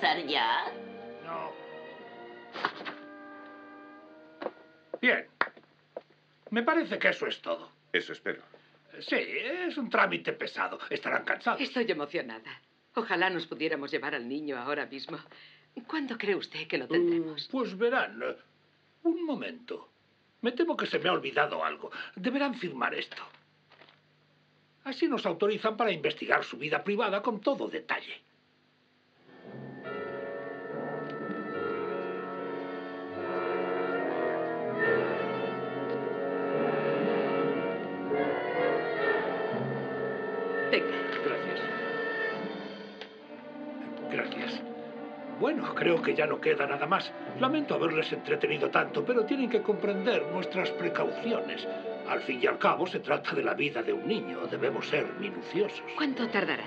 pasar ya? No. Bien. Me parece que eso es todo. Eso espero. Sí, es un trámite pesado. Estarán cansados. Estoy emocionada. Ojalá nos pudiéramos llevar al niño ahora mismo. ¿Cuándo cree usted que lo tendremos? Mm, Pues verán. Un momento. Me temo que se me ha olvidado algo. Deberán firmar esto. Así nos autorizan para investigar su vida privada con todo detalle. Creo que ya no queda nada más. Lamento haberles entretenido tanto, pero tienen que comprender nuestras precauciones. Al fin y al cabo, se trata de la vida de un niño. Debemos ser minuciosos. ¿Cuánto tardarán?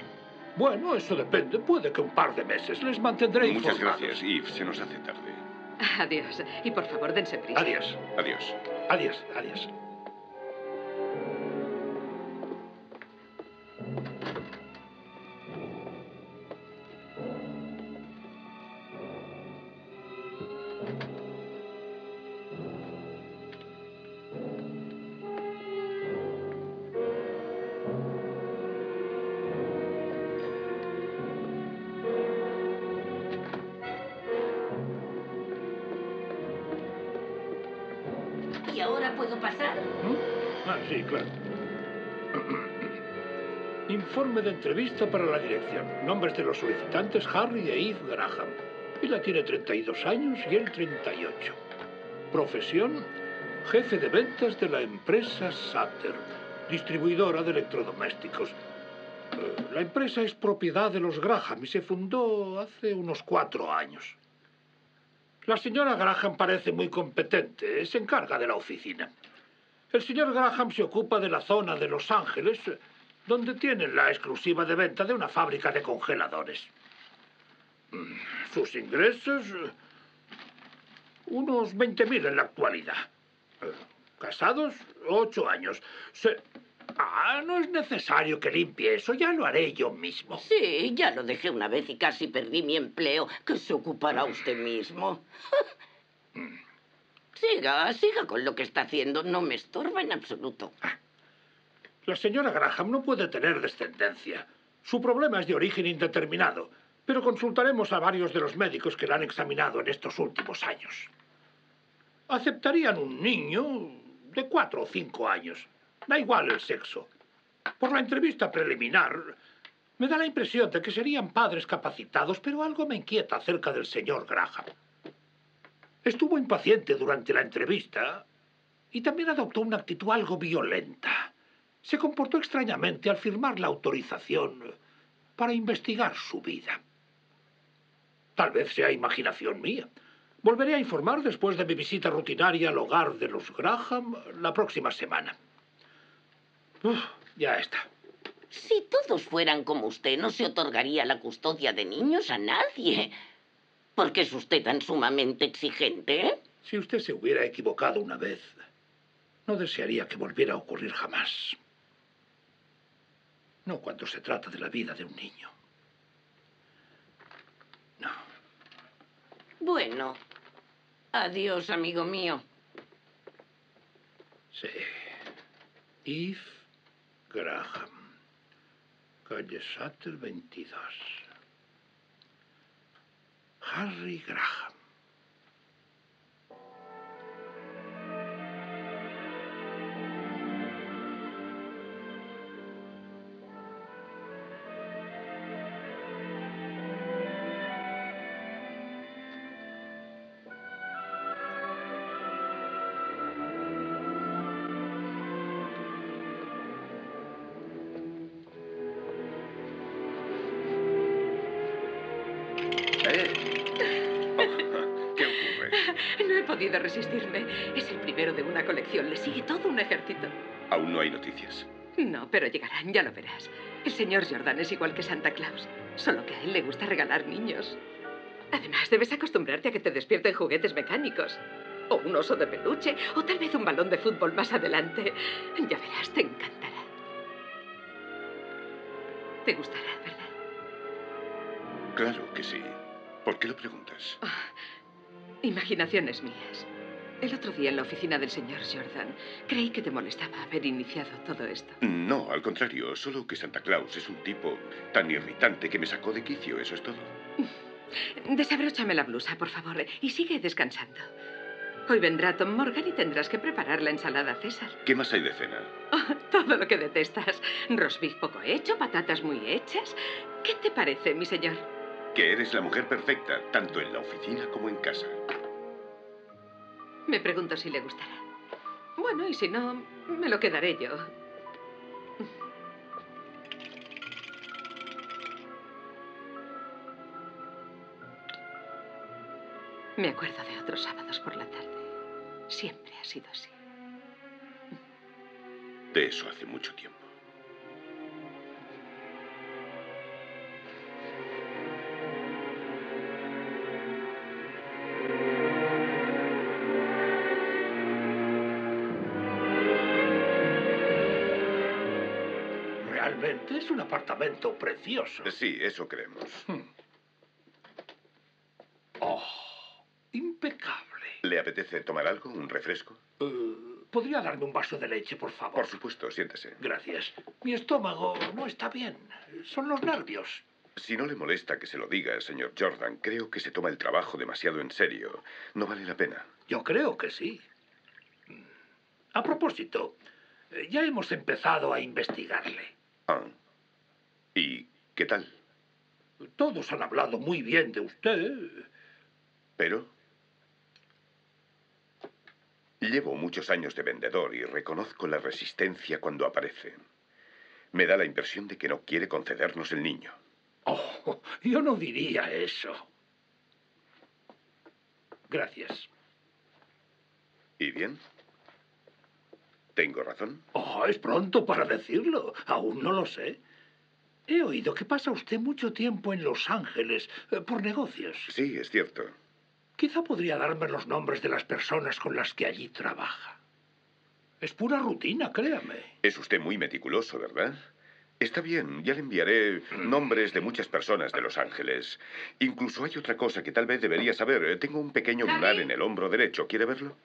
Bueno, eso depende. Puede que un par de meses. Les mantendré Muchas informados. gracias, Yves. Se nos hace tarde. Adiós. Y por favor, dense prisa. Adiós. Adiós. Adiós. Adiós. Informe de entrevista para la dirección. Nombres de los solicitantes Harry e Eve Graham. Ella tiene 32 años y él 38. Profesión, jefe de ventas de la empresa Sutter, distribuidora de electrodomésticos. Eh, La empresa es propiedad de los Graham y se fundó hace unos cuatro años. La señora Graham parece muy competente. Se encarga de la oficina. El señor Graham se ocupa de la zona de Los Ángeles, eh, donde tienen la exclusiva de venta de una fábrica de congeladores. Mm, Sus ingresos, eh, unos 20.000 en la actualidad. Eh, Casados, ocho años. Se- Ah, no es necesario que limpie eso, ya lo haré yo mismo. Sí, ya lo dejé una vez y casi perdí mi empleo. Que se ocupará usted mismo. siga, siga con lo que está haciendo. No me estorba en absoluto. La señora Graham no puede tener descendencia. Su problema es de origen indeterminado, pero consultaremos a varios de los médicos que la han examinado en estos últimos años. Aceptarían un niño de cuatro o cinco años. Da igual el sexo. Por la entrevista preliminar, me da la impresión de que serían padres capacitados, pero algo me inquieta acerca del señor Graham. Estuvo impaciente durante la entrevista y también adoptó una actitud algo violenta. Se comportó extrañamente al firmar la autorización para investigar su vida. Tal vez sea imaginación mía. Volveré a informar después de mi visita rutinaria al hogar de los Graham la próxima semana. Uf, ya está. Si todos fueran como usted, no se otorgaría la custodia de niños a nadie. ¿Por qué es usted tan sumamente exigente? eh? Si usted se hubiera equivocado una vez, no desearía que volviera a ocurrir jamás. No cuando se trata de la vida de un niño. No. Bueno, adiós, amigo mío. Sí. Eve Graham. Calle Sutter 22. Harry Graham. Resistirme. Es el primero de una colección. Le sigue todo un ejército. Aún no hay noticias. No, pero llegarán, ya lo verás. El señor Jordan es igual que Santa Claus, solo que a él le gusta regalar niños. Además, debes acostumbrarte a que te despierten juguetes mecánicos. O un oso de peluche, o tal vez un balón de fútbol más adelante. Ya verás, te encantará. Te gustará, ¿verdad? Claro que sí. ¿Por qué lo preguntas? Imaginaciones mías. El otro día en la oficina del señor Jordan, creí que te molestaba haber iniciado todo esto. No, al contrario, solo que Santa Claus es un tipo tan irritante que me sacó de quicio, eso es todo. Desabróchame la blusa, por favor, y sigue descansando. Hoy vendrá Tom Morgan y tendrás que preparar la ensalada César. ¿Qué más hay de cena? Oh, todo lo que detestas. Rosbif poco hecho, patatas muy hechas. ¿Qué te parece, mi señor? Que eres la mujer perfecta, tanto en la oficina como en casa. Me pregunto si le gustará. Bueno, y si no, me lo quedaré yo. Me acuerdo de otros sábados por la tarde. Siempre ha sido así. De eso hace mucho tiempo. Apartamento precioso. Sí, eso creemos. Hmm. Oh, impecable. ¿Le apetece tomar algo? ¿Un refresco? Eh, ¿Podría darme un vaso de leche, por favor? Por supuesto, siéntese. Gracias. Mi estómago no está bien. Son los nervios. Si no le molesta que se lo diga, señor Jordan, creo que se toma el trabajo demasiado en serio. No vale la pena. Yo creo que sí. A propósito, eh, ya hemos empezado a investigarle. Ah. ¿Y qué tal? Todos han hablado muy bien de usted. Pero... Llevo muchos años de vendedor y reconozco la resistencia cuando aparece. Me da la impresión de que no quiere concedernos el niño. Oh, yo no diría eso. Gracias. ¿Y bien? ¿Tengo razón? Oh, es pronto para decirlo. Aún no lo sé. He oído que pasa usted mucho tiempo en Los Ángeles eh, por negocios. Sí, es cierto. Quizá podría darme los nombres de las personas con las que allí trabaja. Es pura rutina, créame. Es usted muy meticuloso, ¿verdad? Está bien, ya le enviaré nombres de muchas personas de Los Ángeles. Incluso hay otra cosa que tal vez debería saber. Tengo un pequeño lunar en el hombro derecho. ¿Quiere verlo?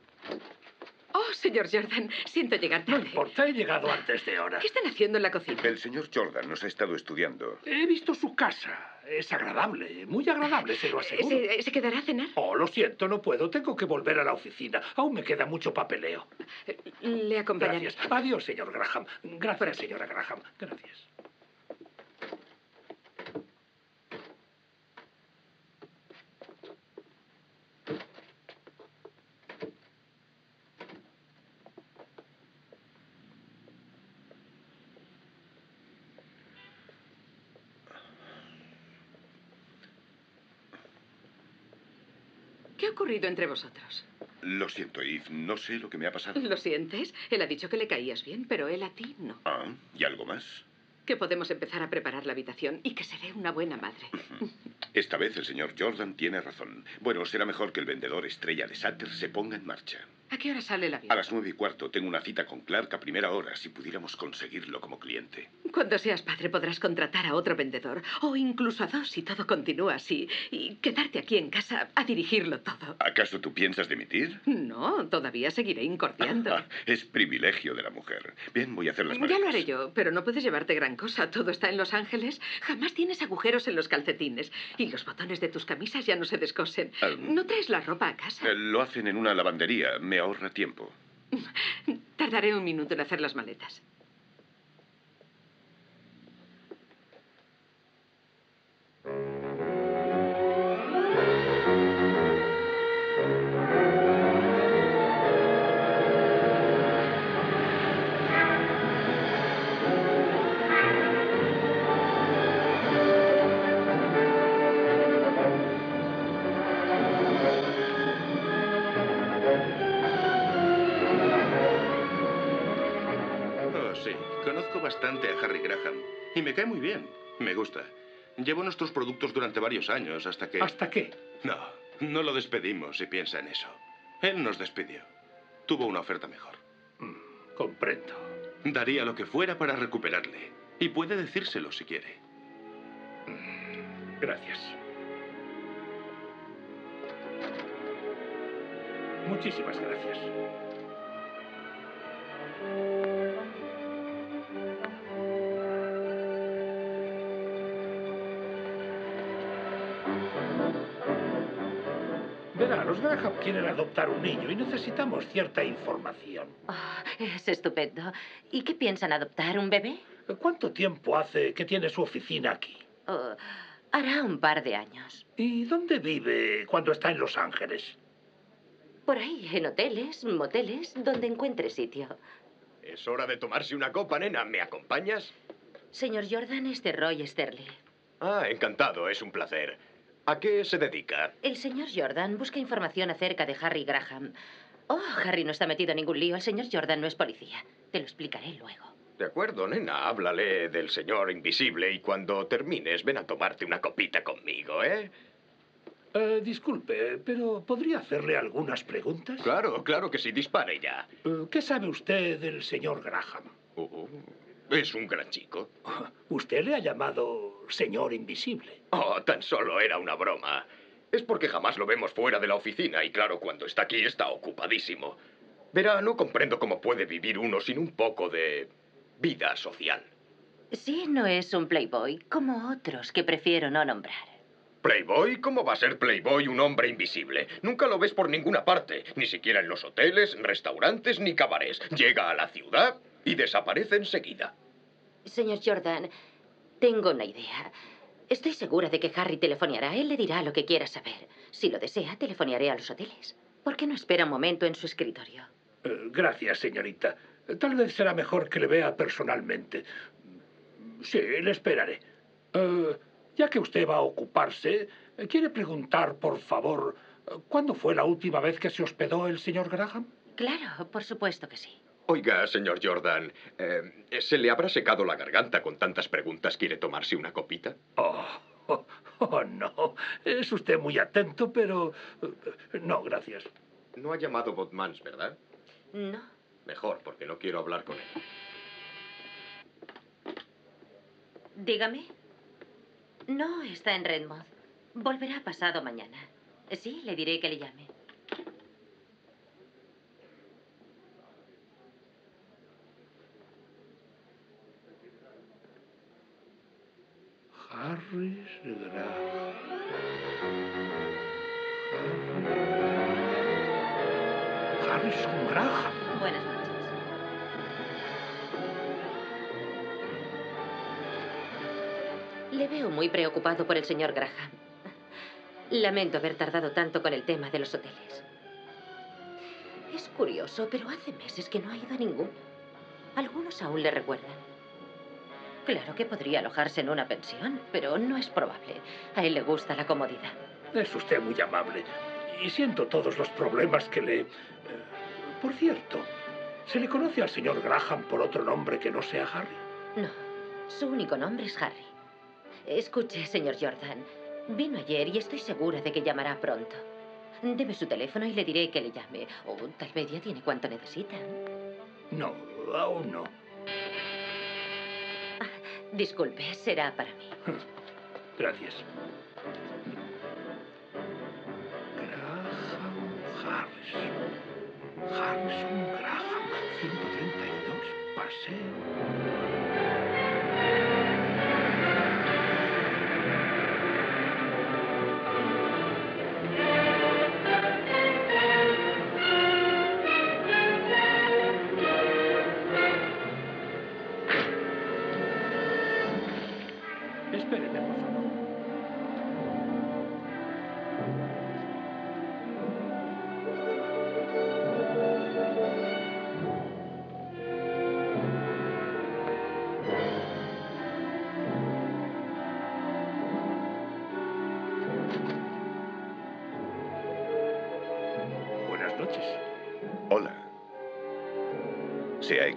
Oh, señor Jordan, siento llegar No tarde. importa, he llegado antes de hora. ¿Qué están haciendo en la cocina? El señor Jordan nos ha estado estudiando. He visto su casa. Es agradable, muy agradable, se lo aseguro. ¿Se, se quedará a cenar? Oh, lo siento, no puedo. Tengo que volver a la oficina. Aún me queda mucho papeleo. Le acompañaré. Gracias. Adiós, señor Graham. Gracias, señora Graham. Gracias. Ocurrido entre vosotros? Lo siento, Eve. No sé lo que me ha pasado. ¿Lo sientes? Él ha dicho que le caías bien, pero él a ti no. Ah, ¿y algo más? Que podemos empezar a preparar la habitación y que seré una buena madre. Esta vez el señor Jordan tiene razón. Bueno, será mejor que el vendedor estrella de Sutter se ponga en marcha. ¿A qué hora sale el avión? A las nueve y cuarto tengo una cita con Clark a primera hora, si pudiéramos conseguirlo como cliente. Cuando seas padre podrás contratar a otro vendedor o incluso a dos si todo continúa así y quedarte aquí en casa a dirigirlo todo. ¿Acaso tú piensas dimitir? No, todavía seguiré incordiando. Ah, es privilegio de la mujer. Bien, voy a hacer las Ya maletas. lo haré yo, pero no puedes llevarte gran cosa. Todo está en Los Ángeles. Jamás tienes agujeros en los calcetines. Y los botones de tus camisas ya no se descosen. Ah. ¿No traes la ropa a casa? Eh, Lo hacen en una lavandería. Me ahorra tiempo. Tardaré un minuto en hacer las maletas. bastante a Harry Graham y me cae muy bien. Me gusta. Llevo nuestros productos durante varios años hasta que... ¿Hasta qué? No, no lo despedimos si piensa en eso. Él nos despidió. Tuvo una oferta mejor. Mm, comprendo. Daría lo que fuera para recuperarle. Y puede decírselo si quiere. Mm, gracias. Muchísimas gracias. Verá, los Graham quieren adoptar un niño y necesitamos cierta información. Ah, es estupendo. ¿Y qué piensan adoptar? ¿Un bebé? ¿Cuánto tiempo hace que tiene su oficina aquí? Oh, hará un par de años. ¿Y dónde vive cuando está en Los Ángeles? Por ahí, en hoteles, moteles, donde encuentre sitio. Es hora de tomarse una copa, nena. ¿Me acompañas? Señor Jordan es de Roy Sterling. Ah, encantado. Es un placer. ¿A qué se dedica? El señor Jordan busca información acerca de Harry Graham. Oh, Harry no está metido en ningún lío. El señor Jordan no es policía. Te lo explicaré luego. De acuerdo, nena. Háblale del señor invisible y cuando termines ven a tomarte una copita conmigo, ¿eh? Eh, disculpe, pero ¿podría hacerle algunas preguntas? Claro, claro que sí. Dispare ya. Eh, ¿Qué sabe usted del señor Graham? Uh, es un gran chico. Usted le ha llamado señor invisible. Oh, tan solo era una broma. Es porque jamás lo vemos fuera de la oficina y claro, cuando está aquí está ocupadísimo. Verá, no comprendo cómo puede vivir uno sin un poco de vida social. Sí, no es un playboy como otros que prefiero no nombrar. ¿Playboy? ¿Cómo va a ser Playboy un hombre invisible? Nunca lo ves por ninguna parte, ni siquiera en los hoteles, restaurantes ni cabarets. Llega a la ciudad y desaparece enseguida. Señor Jordan, tengo una idea. Estoy segura de que Harry telefoneará. Él le dirá lo que quiera saber. Si lo desea, telefonearé a los hoteles. ¿Por qué no espera un momento en su escritorio? Eh, gracias, señorita. Tal vez será mejor que le vea personalmente. Sí, le esperaré. Eh, ya que usted va a ocuparse, ¿quiere preguntar, por favor, cuándo fue la última vez que se hospedó el señor Graham? Claro, por supuesto que sí. Oiga, señor Jordan, eh, ¿se le habrá secado la garganta con tantas preguntas? ¿Quiere tomarse una copita? Oh, oh, oh, no. Es usted muy atento, pero... eh, No, gracias. No ha llamado Botmans, ¿verdad? No. Mejor, porque no quiero hablar con él. Dígame. No está en Redmond. Volverá pasado mañana. Sí, le diré que le llame. Harris Graham. Harrison Graham. Buenas noches. Le veo muy preocupado por el señor Graham. Lamento haber tardado tanto con el tema de los hoteles. Es curioso, pero hace meses que no ha ido a ninguno. Algunos aún le recuerdan. Claro que podría alojarse en una pensión, pero no es probable. A él le gusta la comodidad. Es usted muy amable. Y siento todos los problemas que le... eh, por cierto, ¿se le conoce al señor Graham por otro nombre que no sea Harry? No, su único nombre es Harry. Escuche, señor Jordan. Vino ayer y estoy segura de que llamará pronto. Deme su teléfono y le diré que le llame. O tal vez ya tiene cuanto necesita. No, aún no. Disculpe, será para mí. Gracias. Graham Harrison. Harrison Graham. 132. Paseo.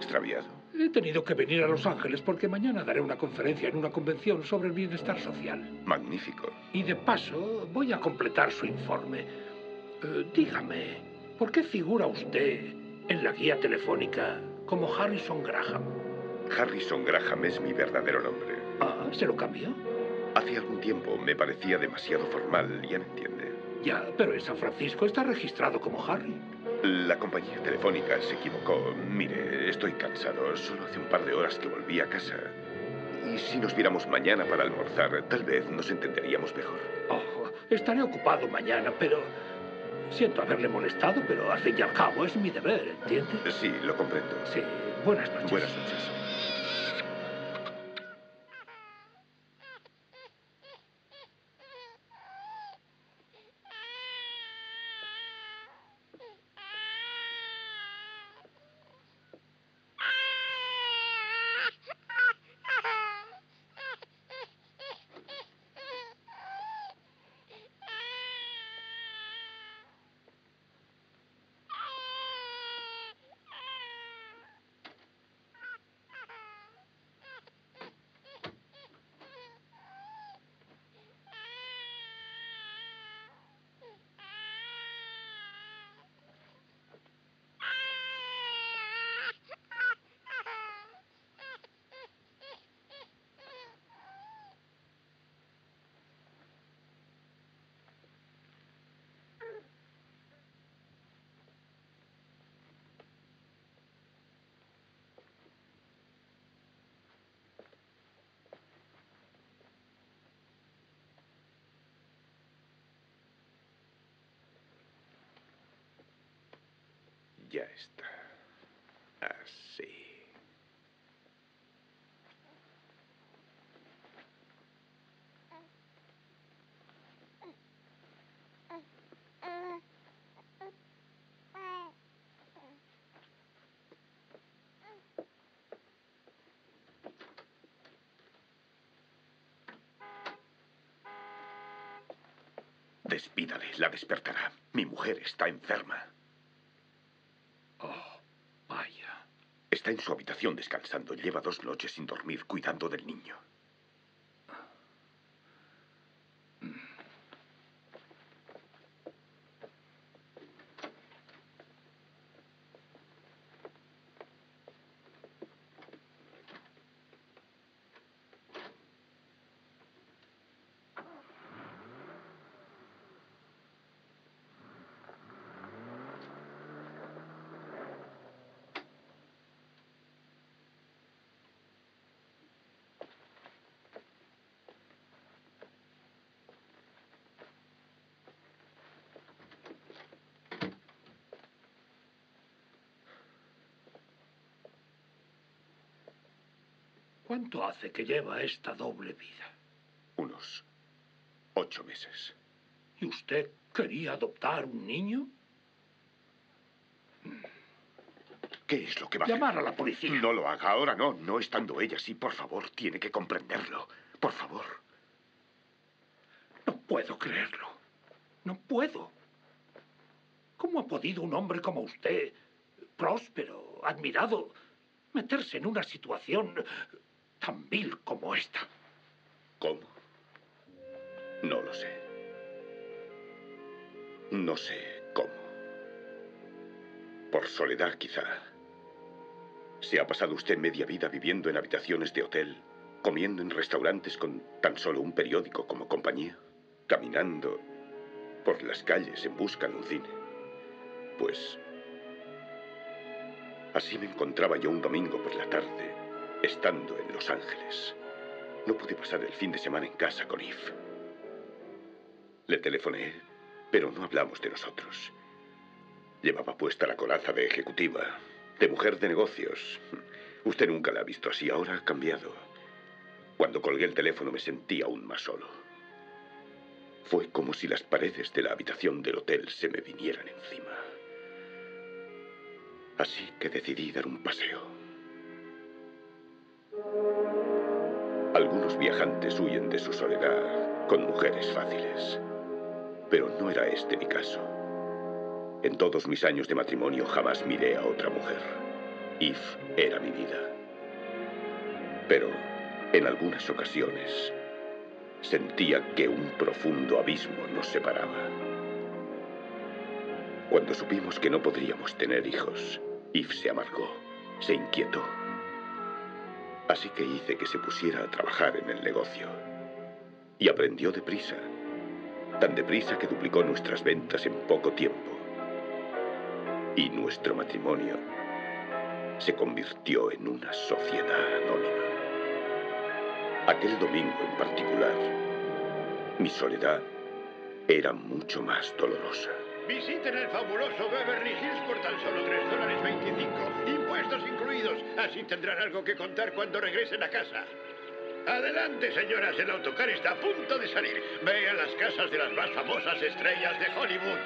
Extraviado? He tenido que venir a Los Ángeles porque mañana daré una conferencia en una convención sobre el bienestar social. Magnífico. Y de paso voy a completar su informe. Eh, dígame, ¿por qué figura usted en la guía telefónica como Harrison Graham? Harrison Graham es mi verdadero nombre. Ah, ¿se lo cambió? Hace algún tiempo me parecía demasiado formal, ya me entiende. Ya, pero en San Francisco está registrado como Harry. La compañía telefónica se equivocó. Mire, estoy cansado. Solo hace un par de horas que volví a casa. Y si nos viéramos mañana para almorzar, tal vez nos entenderíamos mejor. Oh, estaré ocupado mañana, pero... Siento haberle molestado, pero al fin y al cabo es mi deber, ¿entiende? Sí, lo comprendo. Sí, buenas noches. Buenas noches. Ya está. Así. Despídale, la despertará. Mi mujer está enferma. Oh, vaya. Está en su habitación descansando. Lleva dos noches sin dormir cuidando del niño. ¿Cuánto hace que lleva esta doble vida? Unos ocho meses. ¿Y usted quería adoptar un niño? ¿Qué es lo que va a Llamar hacer? a la policía. No lo haga ahora, no. No estando ella así, por favor, tiene que comprenderlo. Por favor. No puedo creerlo. No puedo. ¿Cómo ha podido un hombre como usted, próspero, admirado, meterse en una situación tan vil como esta? ¿Cómo? No lo sé. No sé cómo. Por soledad, quizá. ¿Se ha pasado usted media vida viviendo en habitaciones de hotel, comiendo en restaurantes con tan solo un periódico como compañía, caminando por las calles en busca de un cine? Pues así me encontraba yo un domingo por la tarde, estando en Los Ángeles. No pude pasar el fin de semana en casa con Eve. Le telefoné, pero no hablamos de nosotros. Llevaba puesta la coraza de ejecutiva, de mujer de negocios. Usted nunca la ha visto así, ahora ha cambiado. Cuando colgué el teléfono me sentí aún más solo. Fue como si las paredes de la habitación del hotel se me vinieran encima. Así que decidí dar un paseo. Algunos viajantes huyen de su soledad con mujeres fáciles. Pero no era este mi caso. En todos mis años de matrimonio jamás miré a otra mujer. Eve era mi vida. Pero en algunas ocasiones sentía que un profundo abismo nos separaba. Cuando supimos que no podríamos tener hijos, Eve se amargó, se inquietó. Así que hice que se pusiera a trabajar en el negocio. Y aprendió deprisa, tan deprisa que duplicó nuestras ventas en poco tiempo. Y nuestro matrimonio se convirtió en una sociedad anónima. Aquel domingo en particular, mi soledad era mucho más dolorosa. Visiten el fabuloso Beverly Hills por tan solo 3 dólares 25. Impuestos incluidos. Así tendrán algo que contar cuando regresen a casa. Adelante, señoras, el autocar está a punto de salir. Vean las casas de las más famosas estrellas de Hollywood.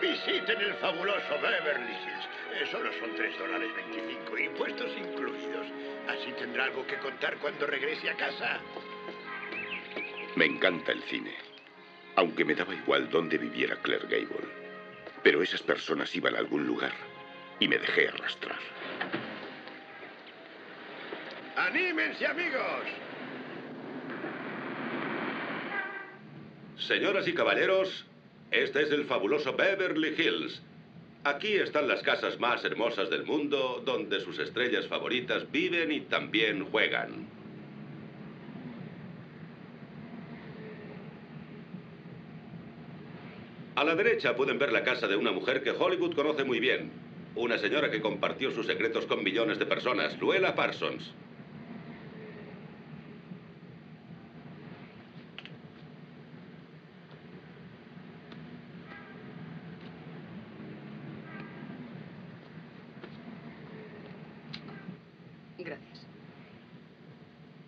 Visiten el fabuloso Beverly Hills. Eh, solo son 3 dólares 25, impuestos incluidos. Así tendrá algo que contar cuando regrese a casa. Me encanta el cine, aunque me daba igual dónde viviera Claire Gable. Pero esas personas iban a algún lugar y me dejé arrastrar. ¡Anímense, amigos! Señoras y caballeros, este es el fabuloso Beverly Hills. Aquí están las casas más hermosas del mundo, donde sus estrellas favoritas viven y también juegan. A la derecha pueden ver la casa de una mujer que Hollywood conoce muy bien. Una señora que compartió sus secretos con millones de personas, Luella Parsons. Gracias.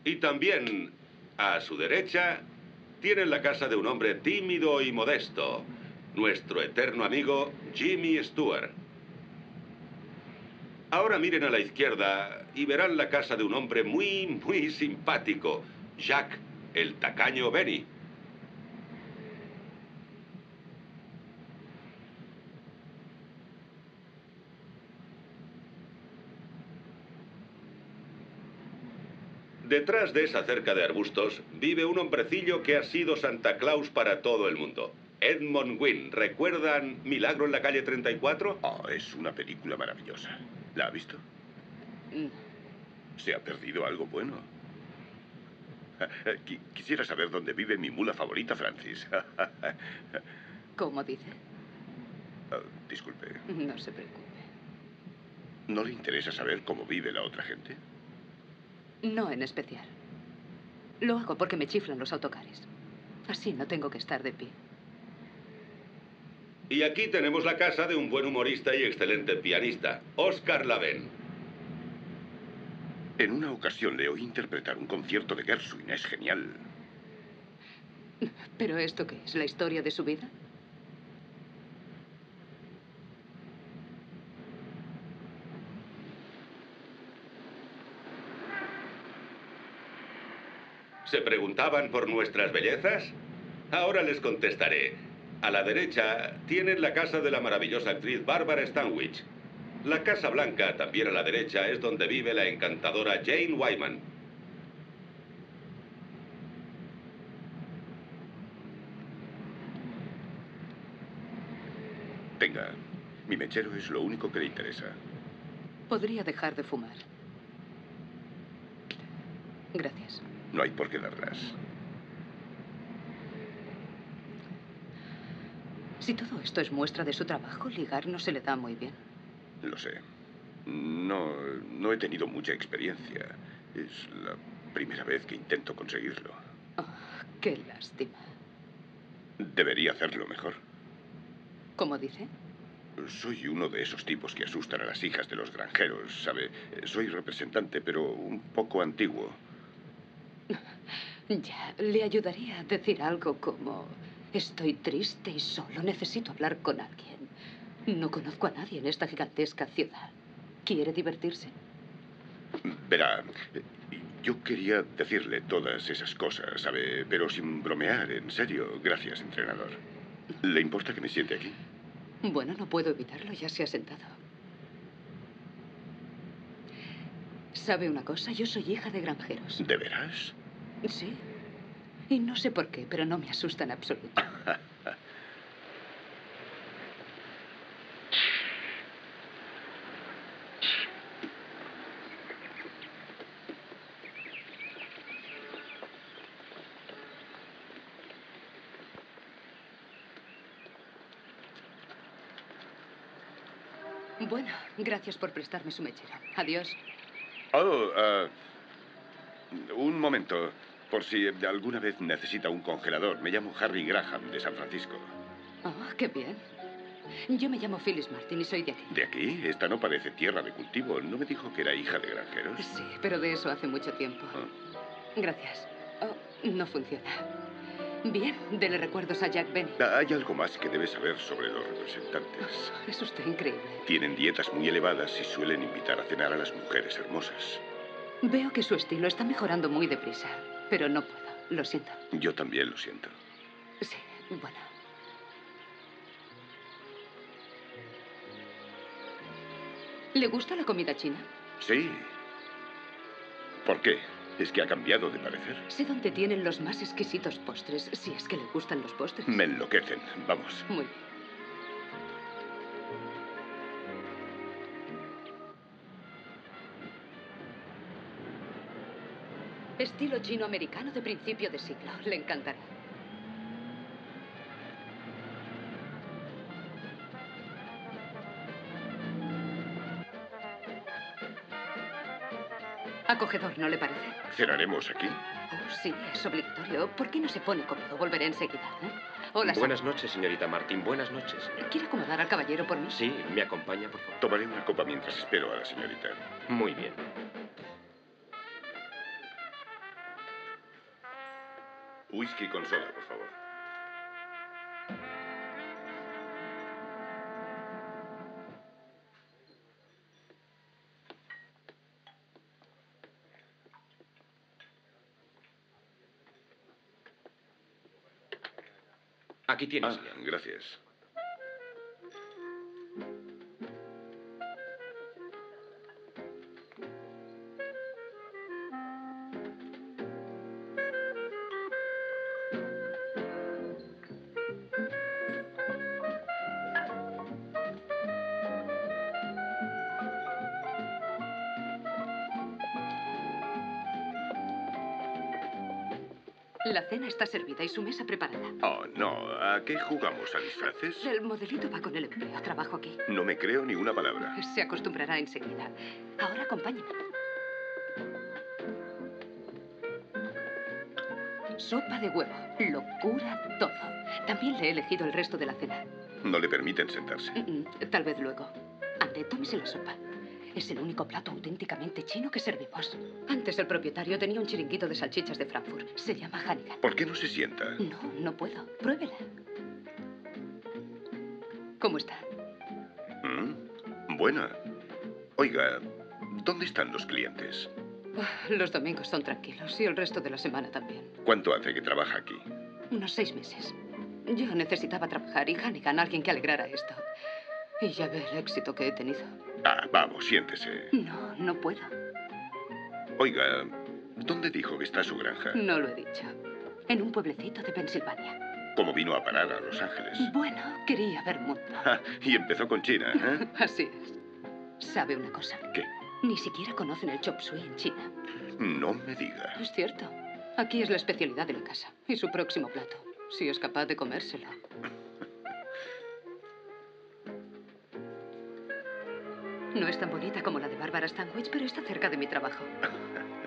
Y también, a su derecha, tienen la casa de un hombre tímido y modesto, nuestro eterno amigo Jimmy Stewart. Ahora miren a la izquierda y verán la casa de un hombre muy, muy simpático, Jack, el tacaño Benny. Detrás de esa cerca de arbustos vive un hombrecillo que ha sido Santa Claus para todo el mundo. Edmond Wynne. ¿Recuerdan Milagro en la calle 34? Oh, es una película maravillosa. ¿La ha visto? ¿Se ha perdido algo bueno? Qui- Quisiera saber dónde vive mi mula favorita, Francis. ¿Cómo dice? Ah, Disculpe, No se preocupe. ¿no le interesa saber cómo vive la otra gente? No en especial. Lo hago porque me chiflan los autocares. Así no tengo que estar de pie. Y aquí tenemos la casa de un buen humorista y excelente pianista, Oscar Laven. En una ocasión le oí interpretar un concierto de Gershwin. Es genial. ¿Pero esto qué es? ¿La historia de su vida? ¿Se preguntaban por nuestras bellezas? Ahora les contestaré. A la derecha tienen la casa de la maravillosa actriz Barbara Stanwyck. La Casa Blanca, también a la derecha, es donde vive la encantadora Jane Wyman. Tenga, mi mechero es lo único que le interesa. Podría dejar de fumar. Gracias. No hay por qué darlas. Si todo esto es muestra de su trabajo, ligar no se le da muy bien. Lo sé. No, no he tenido mucha experiencia. Es la primera vez que intento conseguirlo. Oh, qué lástima. Debería hacerlo mejor. ¿Cómo dice? Soy uno de esos tipos que asustan a las hijas de los granjeros, ¿sabe? Soy representante, pero un poco antiguo. Ya, le ayudaría a decir algo como... Estoy triste y solo necesito hablar con alguien. No conozco a nadie en esta gigantesca ciudad. ¿Quiere divertirse? Verá, yo quería decirle todas esas cosas, ¿sabe? Pero sin bromear, en serio. Gracias, entrenador. ¿Le importa que me siente aquí? Bueno, no puedo evitarlo, ya se ha sentado. ¿Sabe una cosa? Yo soy hija de granjeros. ¿De veras? Sí. Y no sé por qué, pero no me asusta en absoluto. Bueno, gracias por prestarme su mechera. Adiós. Oh, ah, un momento. Por si alguna vez necesita un congelador. Me llamo Harry Graham, de San Francisco. Oh, qué bien. Yo me llamo Phyllis Martin y soy de aquí. ¿De aquí? Esta no parece tierra de cultivo. ¿No me dijo que era hija de granjeros? Sí, pero de eso hace mucho tiempo. Ah. Gracias. Oh, no funciona. Bien, dele recuerdos a Jack Benny. Ah, Hay algo más que debe saber sobre los representantes. Es usted increíble. Tienen dietas muy elevadas y suelen invitar a cenar a las mujeres hermosas. Veo que su estilo está mejorando muy deprisa, pero no puedo. Lo siento. Yo también lo siento. Sí, bueno. ¿Le gusta la comida china? Sí. ¿Por qué? ¿Es que ha cambiado de parecer? Sé dónde tienen los más exquisitos postres, si es que le gustan los postres. Me enloquecen. Vamos. Muy bien. Estilo chino-americano de principio de siglo. Le encantará. Acogedor, ¿no le parece? ¿Cenaremos aquí? Oh, sí, es obligatorio. ¿Por qué no se pone cómodo? Volveré enseguida. ¿eh? Hola, Sam. Buenas noches, señorita Martín. Buenas noches. ¿Quiere acomodar al caballero por mí? Sí, me acompaña, por favor. Tomaré una copa mientras espero a la señorita. Muy bien. Whisky con soda, por favor. Aquí tiene, Ah, gracias. Está servida y su mesa preparada. Oh, no. ¿A qué jugamos? ¿A disfraces? El modelito va con el empleo. Trabajo aquí. No me creo ni una palabra. Se acostumbrará enseguida. Ahora acompáñeme. Sopa de huevo. Lo cura todo. También le he elegido el resto de la cena. No le permiten sentarse. Mm, mm, Tal vez luego. Ande, tómese la sopa. Es el único plato auténticamente chino que servimos. Antes el propietario tenía un chiringuito de salchichas de Frankfurt. Se llama Hannigan. ¿Por qué no se sienta? No, no puedo. Pruébela. ¿Cómo está? Mm, Buena. Oiga, ¿dónde están los clientes? Ah, Los domingos son tranquilos y el resto de la semana también. ¿Cuánto hace que trabaja aquí? Unos seis meses. Yo necesitaba trabajar y Hannigan, alguien que alegrara esto. Y ya ve el éxito que he tenido. Ah, vamos, siéntese. No, no puedo. Oiga, ¿dónde dijo que está su granja? No lo he dicho. En un pueblecito de Pensilvania. ¿Cómo vino a parar a Los Ángeles? Bueno, quería ver mundo. Ah, y empezó con China, ¿eh? Así es. ¿Sabe una cosa? ¿Qué? Ni siquiera conocen el chop suey en China. No me diga. Es cierto. Aquí es la especialidad de la casa. Y su próximo plato. Si es capaz de comérselo. No es tan bonita como la de Bárbara Stanwich, pero está cerca de mi trabajo.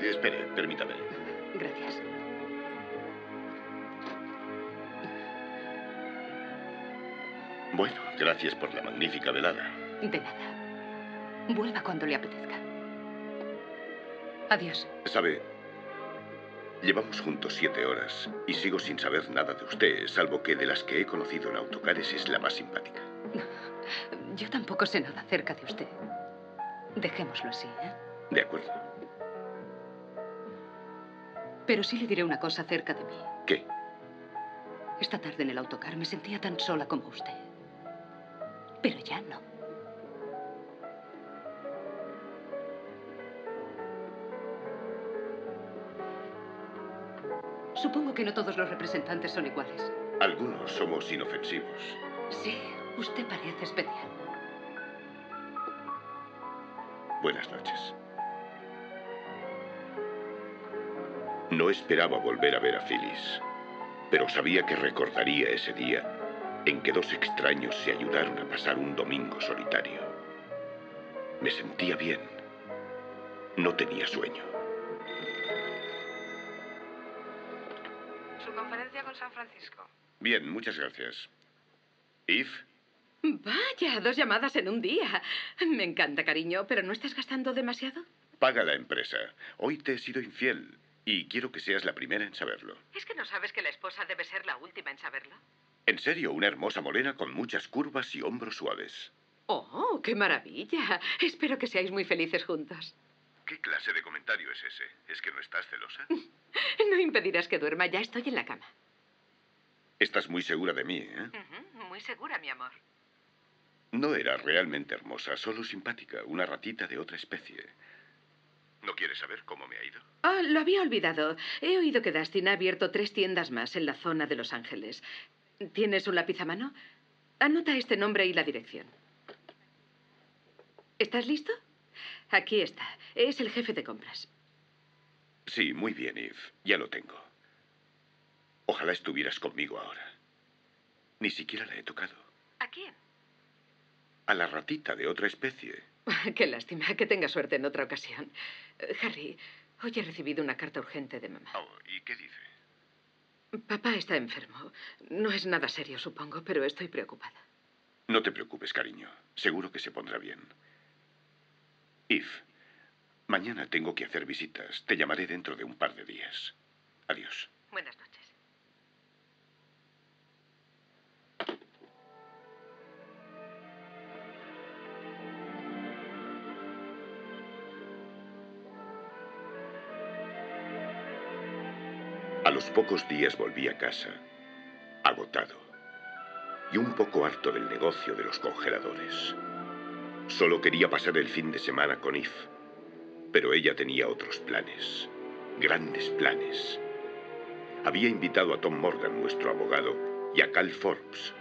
Espere, permítame. Gracias. Bueno, gracias por la magnífica velada. De nada. Vuelva cuando le apetezca. Adiós. Sabe, llevamos juntos siete horas y sigo sin saber nada de usted, salvo que de las que he conocido en autocares es la más simpática. Yo tampoco sé nada acerca de usted. Dejémoslo así, ¿eh? De acuerdo. Pero sí le diré una cosa acerca de mí. ¿Qué? Esta tarde en el autocar me sentía tan sola como usted. Pero ya no. Supongo que no todos los representantes son iguales. Algunos somos inofensivos. Sí, usted parece especial. Buenas noches. No esperaba volver a ver a Phyllis, pero sabía que recordaría ese día en que dos extraños se ayudaron a pasar un domingo solitario. Me sentía bien. No tenía sueño. San Francisco. Bien, muchas gracias. Eve, Vaya, dos llamadas en un día. Me encanta, cariño, pero ¿no estás gastando demasiado? paga la empresa. Hoy te he sido infiel y quiero que seas la primera en saberlo. ¿Es que no sabes que la esposa debe ser la última en saberlo? En serio, una hermosa morena con muchas curvas y hombros suaves. Oh, qué maravilla. Espero que seáis muy felices juntos. ¿Qué clase de comentario es ese? ¿Es que no estás celosa? No impedirás que duerma, ya estoy en la cama. Estás muy segura de mí, ¿eh? Muy segura, mi amor. No era realmente hermosa, solo simpática, una ratita de otra especie. ¿No quieres saber cómo me ha ido? Ah, lo había olvidado. He oído que Dustin ha abierto tres tiendas más en la zona de Los Ángeles. ¿Tienes un lápiz a mano? Anota este nombre y la dirección. ¿Estás listo? Aquí está. Es el jefe de compras. Sí, muy bien, Eve. Ya lo tengo. Ojalá estuvieras conmigo ahora. Ni siquiera la he tocado. ¿A quién? A la ratita de otra especie. Qué lástima. Que tenga suerte en otra ocasión. Eh, Harry, hoy he recibido una carta urgente de mamá. Oh, ¿Y qué dice? Papá está enfermo. No es nada serio, supongo, pero estoy preocupada. No te preocupes, cariño. Seguro que se pondrá bien. Eve, mañana tengo que hacer visitas. Te llamaré dentro de un par de días. Adiós. Buenas noches. Pocos días volví a casa, agotado y un poco harto del negocio de los congeladores. Solo quería pasar el fin de semana con Eve, pero ella tenía otros planes, grandes planes. Había invitado a Tom Morgan, nuestro abogado, y a Cal Forbes,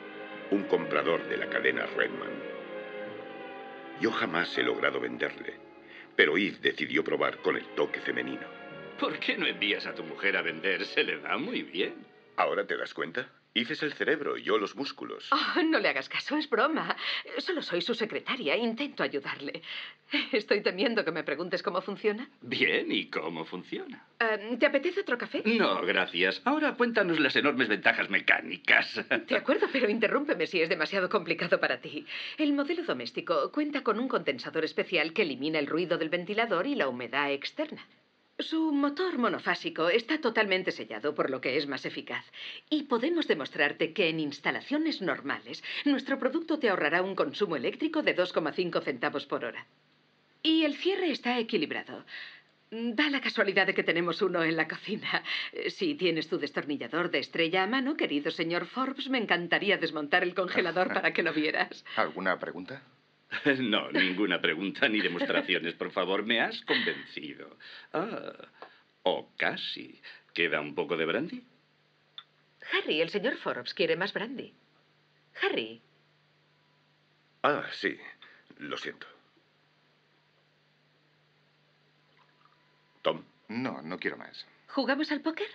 un comprador de la cadena Redman. Yo jamás he logrado venderle, pero Eve decidió probar con el toque femenino. ¿Por qué no envías a tu mujer a vender? Se le da muy bien. ¿Ahora te das cuenta? Eve es el cerebro y yo los músculos. Oh, no le hagas caso, es broma. Solo soy su secretaria, intento ayudarle. Estoy temiendo que me preguntes cómo funciona. Bien, ¿y cómo funciona? Eh, ¿Te apetece otro café? No, gracias. Ahora cuéntanos las enormes ventajas mecánicas. De acuerdo, pero interrúmpeme si es demasiado complicado para ti. El modelo doméstico cuenta con un condensador especial que elimina el ruido del ventilador y la humedad externa. Su motor monofásico está totalmente sellado, por lo que es más eficaz. Y podemos demostrarte que en instalaciones normales, nuestro producto te ahorrará un consumo eléctrico de 2,5 centavos por hora. Y el cierre está equilibrado. Da la casualidad de que tenemos uno en la cocina. Si tienes tu destornillador de estrella a mano, querido señor Forbes, me encantaría desmontar el congelador para que lo vieras. ¿Alguna pregunta? No, ninguna pregunta ni demostraciones, por favor. Me has convencido. Ah, o casi. ¿Queda un poco de brandy? Harry, el señor Forbes quiere más brandy. Harry, Ah, sí. Lo siento. Tom, No, no quiero más. ¿jugamos al póker?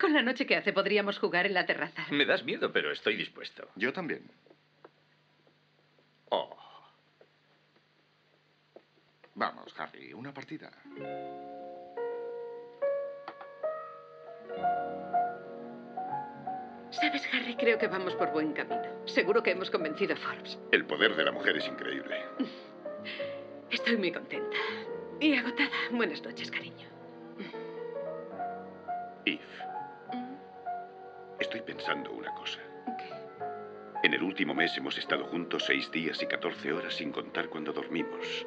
Con la noche que hace podríamos jugar en la terraza. Me das miedo, pero estoy dispuesto. Yo también. Oh, Vamos, Harry, una partida. Sabes, Harry, creo que vamos por buen camino. Seguro que hemos convencido a Forbes. el poder de la mujer es increíble. Estoy muy contenta. Y agotada. Buenas noches, cariño. Eve, estoy pensando una cosa. En el último mes hemos estado juntos seis días y 14 horas sin contar cuando dormimos.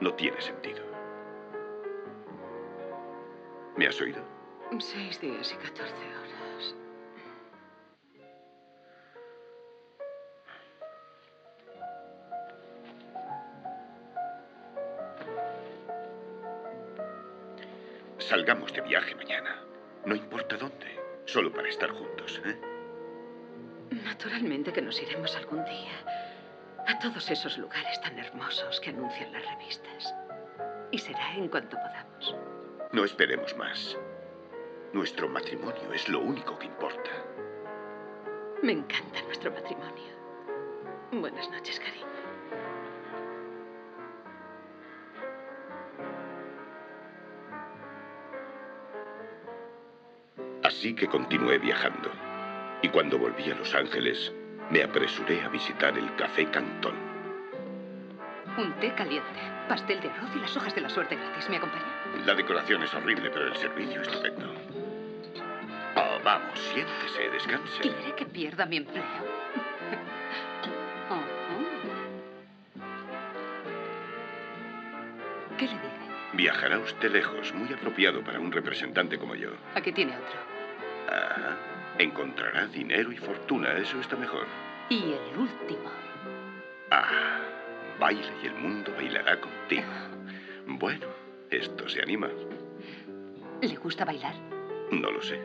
No tiene sentido. ¿Me has oído? Seis días y catorce horas. Salgamos de viaje mañana. No importa dónde. Solo para estar juntos, ¿eh? Naturalmente que nos iremos algún día a todos esos lugares tan hermosos que anuncian las revistas. Y será en cuanto podamos. No esperemos más. Nuestro matrimonio es lo único que importa. Me encanta nuestro matrimonio. Buenas noches, cariño. Así que continué viajando. Y cuando volví a Los Ángeles, me apresuré a visitar el Café Cantón. Un té caliente, pastel de arroz y las hojas de la suerte gratis. ¿Me acompaña? La decoración es horrible, pero el servicio estupendo. Oh, vamos, siéntese, descanse. Quiere que pierda mi empleo. Oh, oh. ¿Qué le dice? Viajará usted lejos, muy apropiado para un representante como yo. Aquí tiene otro. Encontrará dinero y fortuna, eso está mejor. Y el último. Ah, baila y el mundo bailará contigo. Bueno, esto se anima. ¿Le gusta bailar? No lo sé.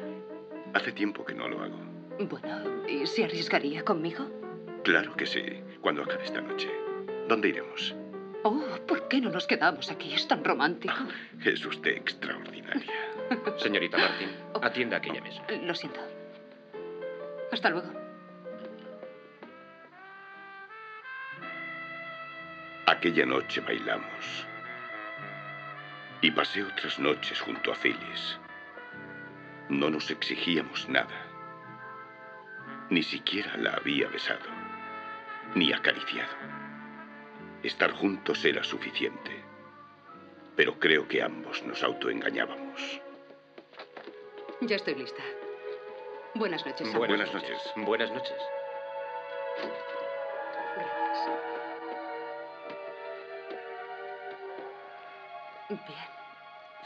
Hace tiempo que no lo hago. Bueno, ¿y se arriesgaría conmigo? Claro que sí, cuando acabe esta noche. ¿Dónde iremos? Oh, ¿por qué no nos quedamos aquí? Es tan romántico. Es usted extraordinaria. Señorita Martin, atienda a aquella mesa. Lo siento. Hasta luego. Aquella noche bailamos. Y pasé otras noches junto a Phyllis. No nos exigíamos nada. Ni siquiera la había besado. Ni acariciado. Estar juntos era suficiente. Pero creo que ambos nos autoengañábamos. Ya estoy lista. Buenas noches. Sam. Buenas noches. Buenas noches. Gracias. Bien,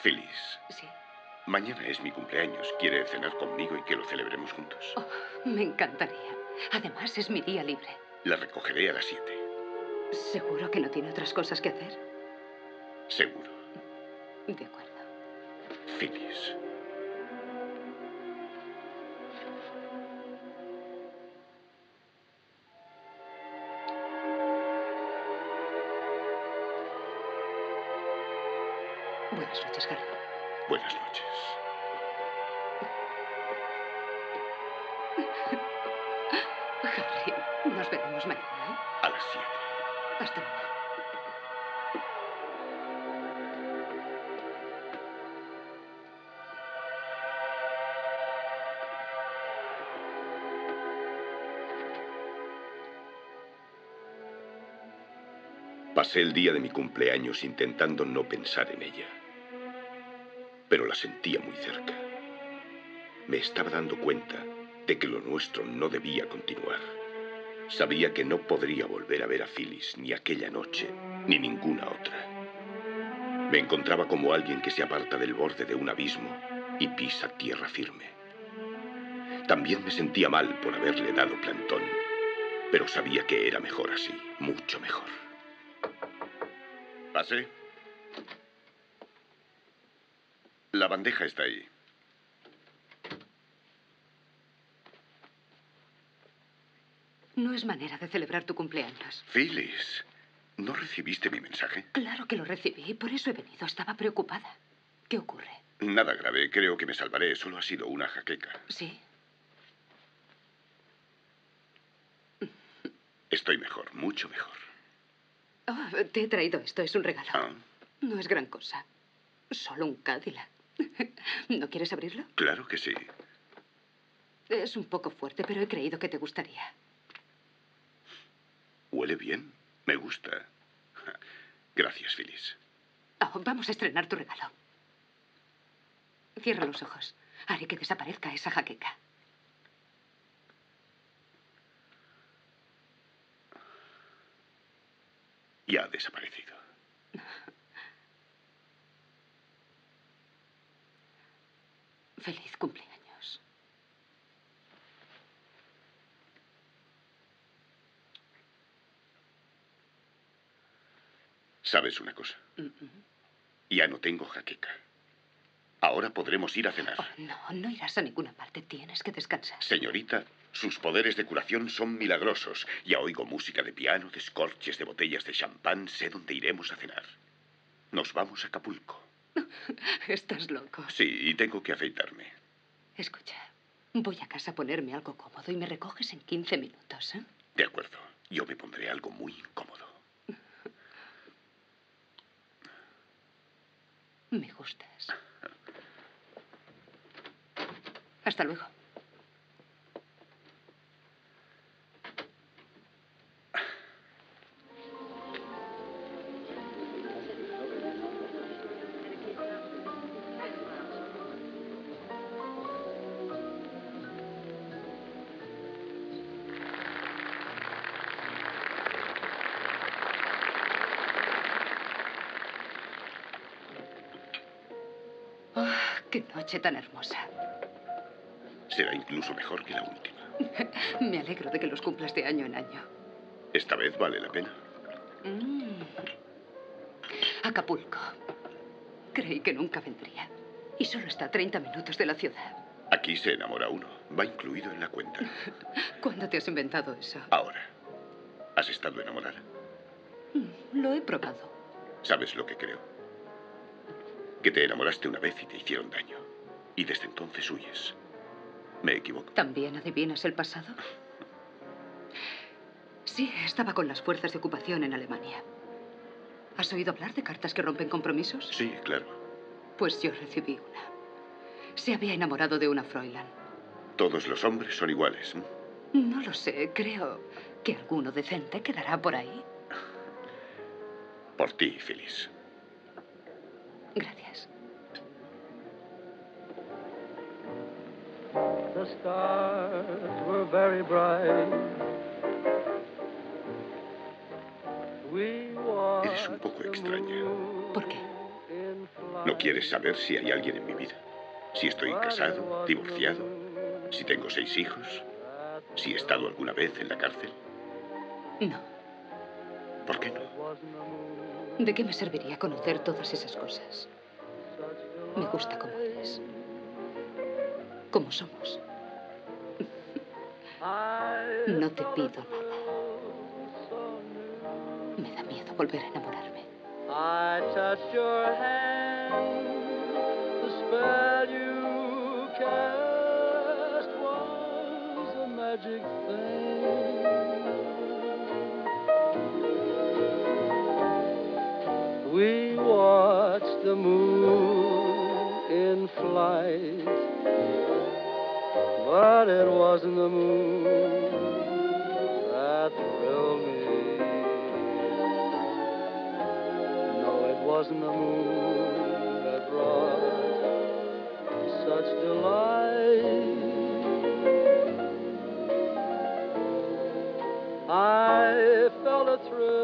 Phyllis, sí. mañana es mi cumpleaños. ¿Quiere cenar conmigo y que lo celebremos juntos? Oh, me encantaría. Además, es mi día libre. La recogeré a las siete. ¿Seguro que no tiene otras cosas que hacer? Seguro. De acuerdo. Phyllis. Buenas noches, Harry. Buenas noches. Harry, nos veremos mañana, A las siete. ¿eh? Hasta luego. Pasé el día de mi cumpleaños intentando no pensar en ella. Pero la sentía muy cerca. Me estaba dando cuenta de que lo nuestro no debía continuar. Sabía que no podría volver a ver a Phyllis ni aquella noche, ni ninguna otra. Me encontraba como alguien que se aparta del borde de un abismo y pisa tierra firme. También me sentía mal por haberle dado plantón, pero sabía que era mejor así, mucho mejor. Pase. La bandeja está ahí. No es manera de celebrar tu cumpleaños. Phyllis, ¿no recibiste mi mensaje? Claro que lo recibí por eso he venido. Estaba preocupada. ¿Qué ocurre? Nada grave, creo que me salvaré. Solo ha sido una jaqueca. ¿Sí? Estoy mejor, mucho mejor. Oh, te he traído esto. Es un regalo. Ah, No es gran cosa. Solo un Cadillac. ¿No quieres abrirlo? claro que sí. Es un poco fuerte, pero he creído que te gustaría. Huele bien. Me gusta. Gracias, Phyllis. Oh, vamos a estrenar tu regalo. Cierra los ojos. Haré que desaparezca esa jaqueca. Ya ha desaparecido. Feliz cumpleaños. ¿Sabes una cosa? Ya no tengo jaqueca. Ahora podremos ir a cenar. Oh, no, no irás a ninguna parte. Tienes que descansar. Señorita, sus poderes de curación son milagrosos. Ya oigo música de piano, de escorches, de botellas de champán. Sé dónde iremos a cenar. Nos vamos a Acapulco. Estás loco. Sí, y tengo que afeitarme. Escucha, Voy a casa a ponerme algo cómodo y me recoges en 15 minutos, ¿eh? De acuerdo. Yo me pondré algo muy incómodo. Me gustas. Hasta luego. Qué noche tan hermosa. Será incluso mejor que la última. Me alegro de que los cumplas de año en año. Esta vez vale la pena. Mm. Acapulco. Creí que nunca vendría. Y solo está a 30 minutos de la ciudad. Aquí se enamora uno. Va incluido en la cuenta. ¿Cuándo te has inventado eso? Ahora. ¿Has estado enamorada? Mm, Lo he probado. ¿Sabes lo que creo? Que te enamoraste una vez y te hicieron daño. Y desde entonces huyes. ¿Me equivoco? ¿También adivinas el pasado? Sí, estaba con las fuerzas de ocupación en Alemania. ¿Has oído hablar de cartas que rompen compromisos? Sí, claro. Pues yo recibí una. Se había enamorado de una Fräulein. Todos los hombres son iguales. No lo sé, creo que alguno decente quedará por ahí. Por ti, Phyllis. Gracias. The stars were very bright. We Eres un poco extraña. ¿Por qué? ¿No quieres saber si hay alguien en mi vida? Si estoy casado, divorciado, si tengo seis hijos, si he estado alguna vez en la cárcel. No. ¿Por qué no? ¿De qué me serviría conocer todas esas cosas? Me gusta como eres. Como somos. No te pido nada. Me da miedo volver a enamorarme. I touched your hand. The spell you cast the moon in flight, but it wasn't the moon that thrilled me. No, it wasn't the moon that brought such delight. I felt a thrill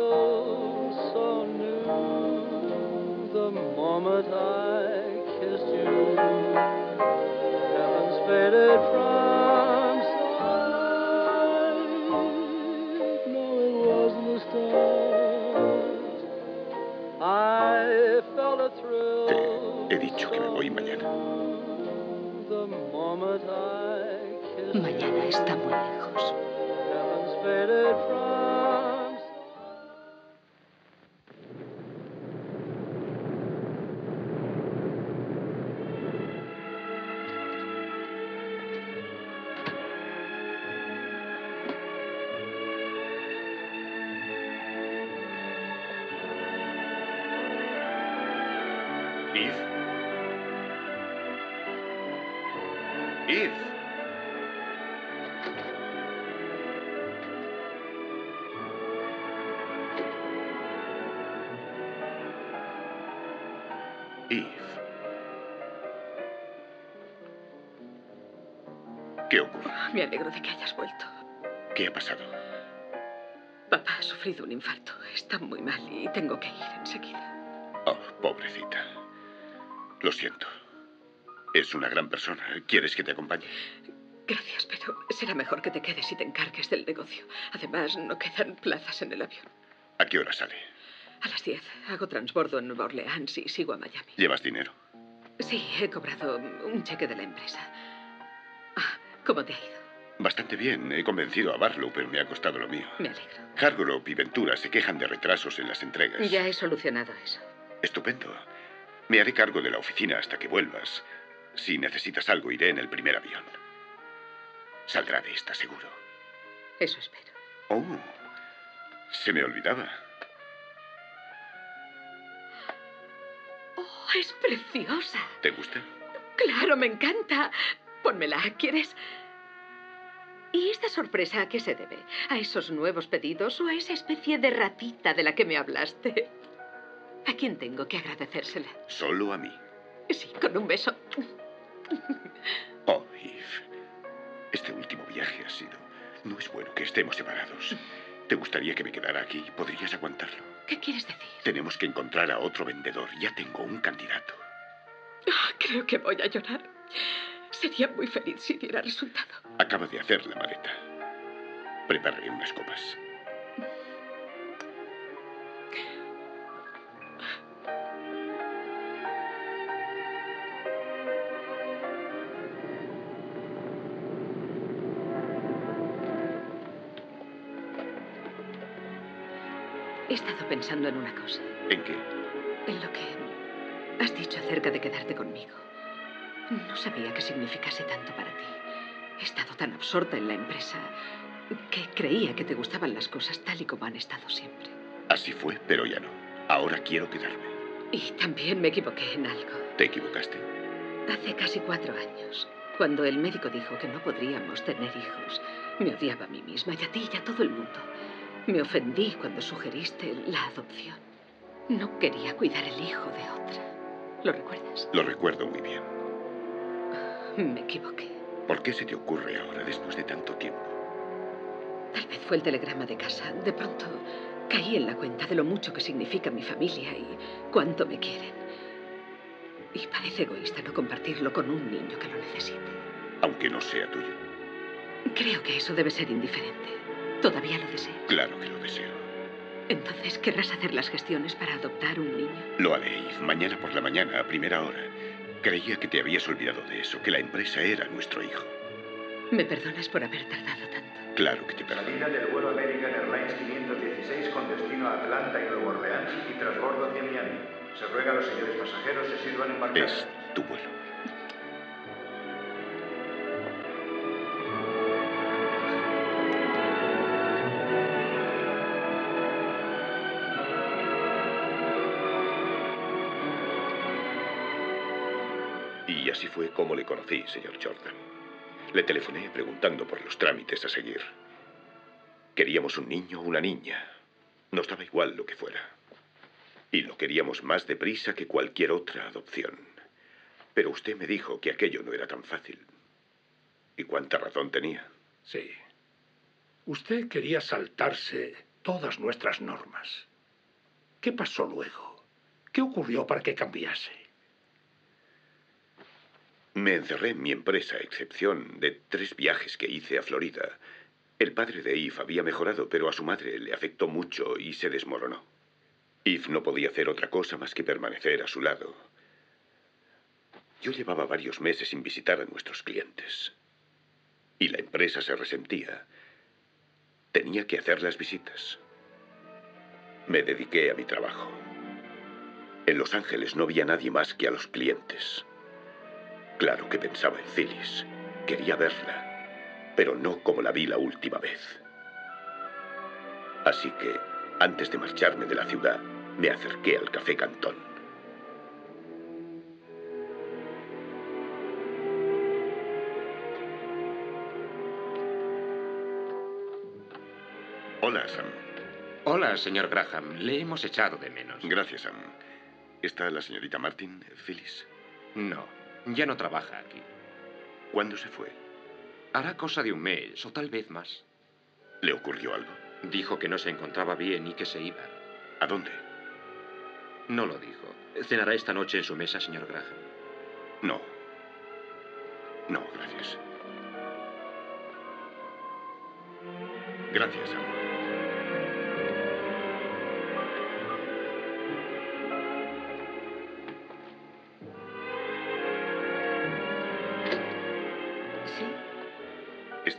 Me alegro de que hayas vuelto. ¿Qué ha pasado? Papá ha sufrido un infarto. Está muy mal y tengo que ir enseguida. Oh, pobrecita. Lo siento. Es una gran persona. ¿Quieres que te acompañe? Gracias, pero será mejor que te quedes y te encargues del negocio. Además, no quedan plazas en el avión. ¿A qué hora sale? A las 10 hago transbordo en Nueva Orleans y sigo a Miami. ¿Llevas dinero? Sí, he cobrado un cheque de la empresa. Ah, ¿Cómo te ha ido? Bastante bien. He convencido a Barlow, pero me ha costado lo mío. Me alegro. Hargrove y Ventura se quejan de retrasos en las entregas. Ya he solucionado eso. Estupendo. Me haré cargo de la oficina hasta que vuelvas. Si necesitas algo, iré en el primer avión. Saldrá de esta, seguro. Eso espero. Oh, se me olvidaba. Oh, es preciosa. ¿Te gusta? Claro, me encanta. Pónmela, ¿quieres? ¿Y esta sorpresa a qué se debe? ¿A esos nuevos pedidos o a esa especie de ratita de la que me hablaste? ¿A quién tengo que agradecérsela? Solo a mí. Sí, con un beso. Oh, Eve. Este último viaje ha sido... No es bueno que estemos separados. ¿Te gustaría que me quedara aquí? ¿Podrías aguantarlo? ¿Qué quieres decir? Tenemos que encontrar a otro vendedor. Ya tengo un candidato. Ah, creo que voy a llorar. Sería muy feliz si diera resultado. Acaba de hacer la maleta. Prepararé unas copas. He estado pensando en una cosa. ¿En qué? En lo que has dicho acerca de quedarte conmigo. No sabía que significase tanto para ti. He estado tan absorta en la empresa que creía que te gustaban las cosas tal y como han estado siempre. Así fue, pero ya no. Ahora quiero quedarme. Y también me equivoqué en algo. ¿Te equivocaste? Hace casi cuatro años, cuando el médico dijo que no podríamos tener hijos, me odiaba a mí misma y a ti y a todo el mundo. Me ofendí cuando sugeriste la adopción. No quería cuidar el hijo de otra. ¿Lo recuerdas? Lo recuerdo muy bien. Me equivoqué. ¿Por qué se te ocurre ahora, después de tanto tiempo? Tal vez fue el telegrama de casa. De pronto caí en la cuenta de lo mucho que significa mi familia y cuánto me quieren. Y parece egoísta no compartirlo con un niño que lo necesite. Aunque no sea tuyo. Creo que eso debe ser indiferente. ¿Todavía lo deseo? Claro que lo deseo. Entonces, ¿querrás hacer las gestiones para adoptar un niño? Lo haré, mañana por la mañana, a primera hora. Creía que te habías olvidado de eso, que la empresa era nuestro hijo. ¿Me perdonas por haber tardado tanto? Claro que te perdono. Salida del vuelo American Airlines 516 con destino a Atlanta y Nueva Orleans y transbordo hacia Miami. Se ruega a los señores pasajeros se sirvan embarcar. Es tu vuelo. Y así fue como le conocí, señor Jordan. Le telefoné preguntando por los trámites a seguir. Queríamos un niño o una niña. Nos daba igual lo que fuera. Y lo queríamos más deprisa que cualquier otra adopción. Pero usted me dijo que aquello no era tan fácil. ¿Y cuánta razón tenía? Sí. Usted quería saltarse todas nuestras normas. ¿Qué pasó luego? ¿Qué ocurrió para que cambiase? Me encerré en mi empresa, a excepción de tres viajes que hice a Florida. El padre de Eve había mejorado, pero a su madre le afectó mucho y se desmoronó. Eve no podía hacer otra cosa más que permanecer a su lado. Yo llevaba varios meses sin visitar a nuestros clientes. Y la empresa se resentía. Tenía que hacer las visitas. Me dediqué a mi trabajo. En Los Ángeles no había nadie más que a los clientes. Claro que pensaba en Phyllis. Quería verla, pero no como la vi la última vez. Así que, antes de marcharme de la ciudad, me acerqué al Café Cantón. Hola, Sam. Hola, señor Graham. Le hemos echado de menos. Gracias, Sam. ¿Está la señorita Martin, Phyllis? No, ya no trabaja aquí. ¿Cuándo se fue? Hará cosa de un mes o tal vez más. ¿Le ocurrió algo? Dijo que no se encontraba bien y que se iba. ¿A dónde? No lo dijo. ¿Cenará esta noche en su mesa, señor Graham? No. No, gracias. Gracias, Sam.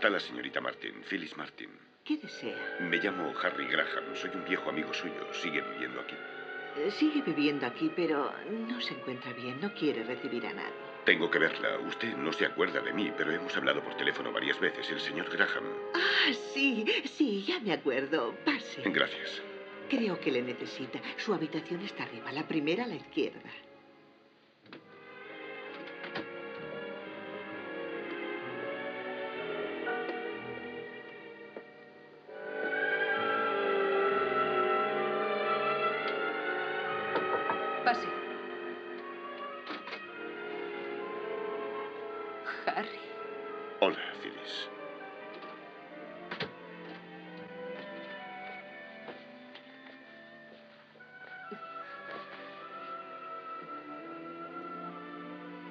Está la señorita Martin, Phyllis Martin. ¿Qué desea? Me llamo Harry Graham, soy un viejo amigo suyo. ¿Sigue viviendo aquí? Eh, Sigue viviendo aquí, pero no se encuentra bien. No quiere recibir a nadie. Tengo que verla. Usted no se acuerda de mí, pero hemos hablado por teléfono varias veces. El señor Graham. Ah, sí, sí, ya me acuerdo. Pase. Gracias. Creo que le necesita. Su habitación está arriba, la primera a la izquierda.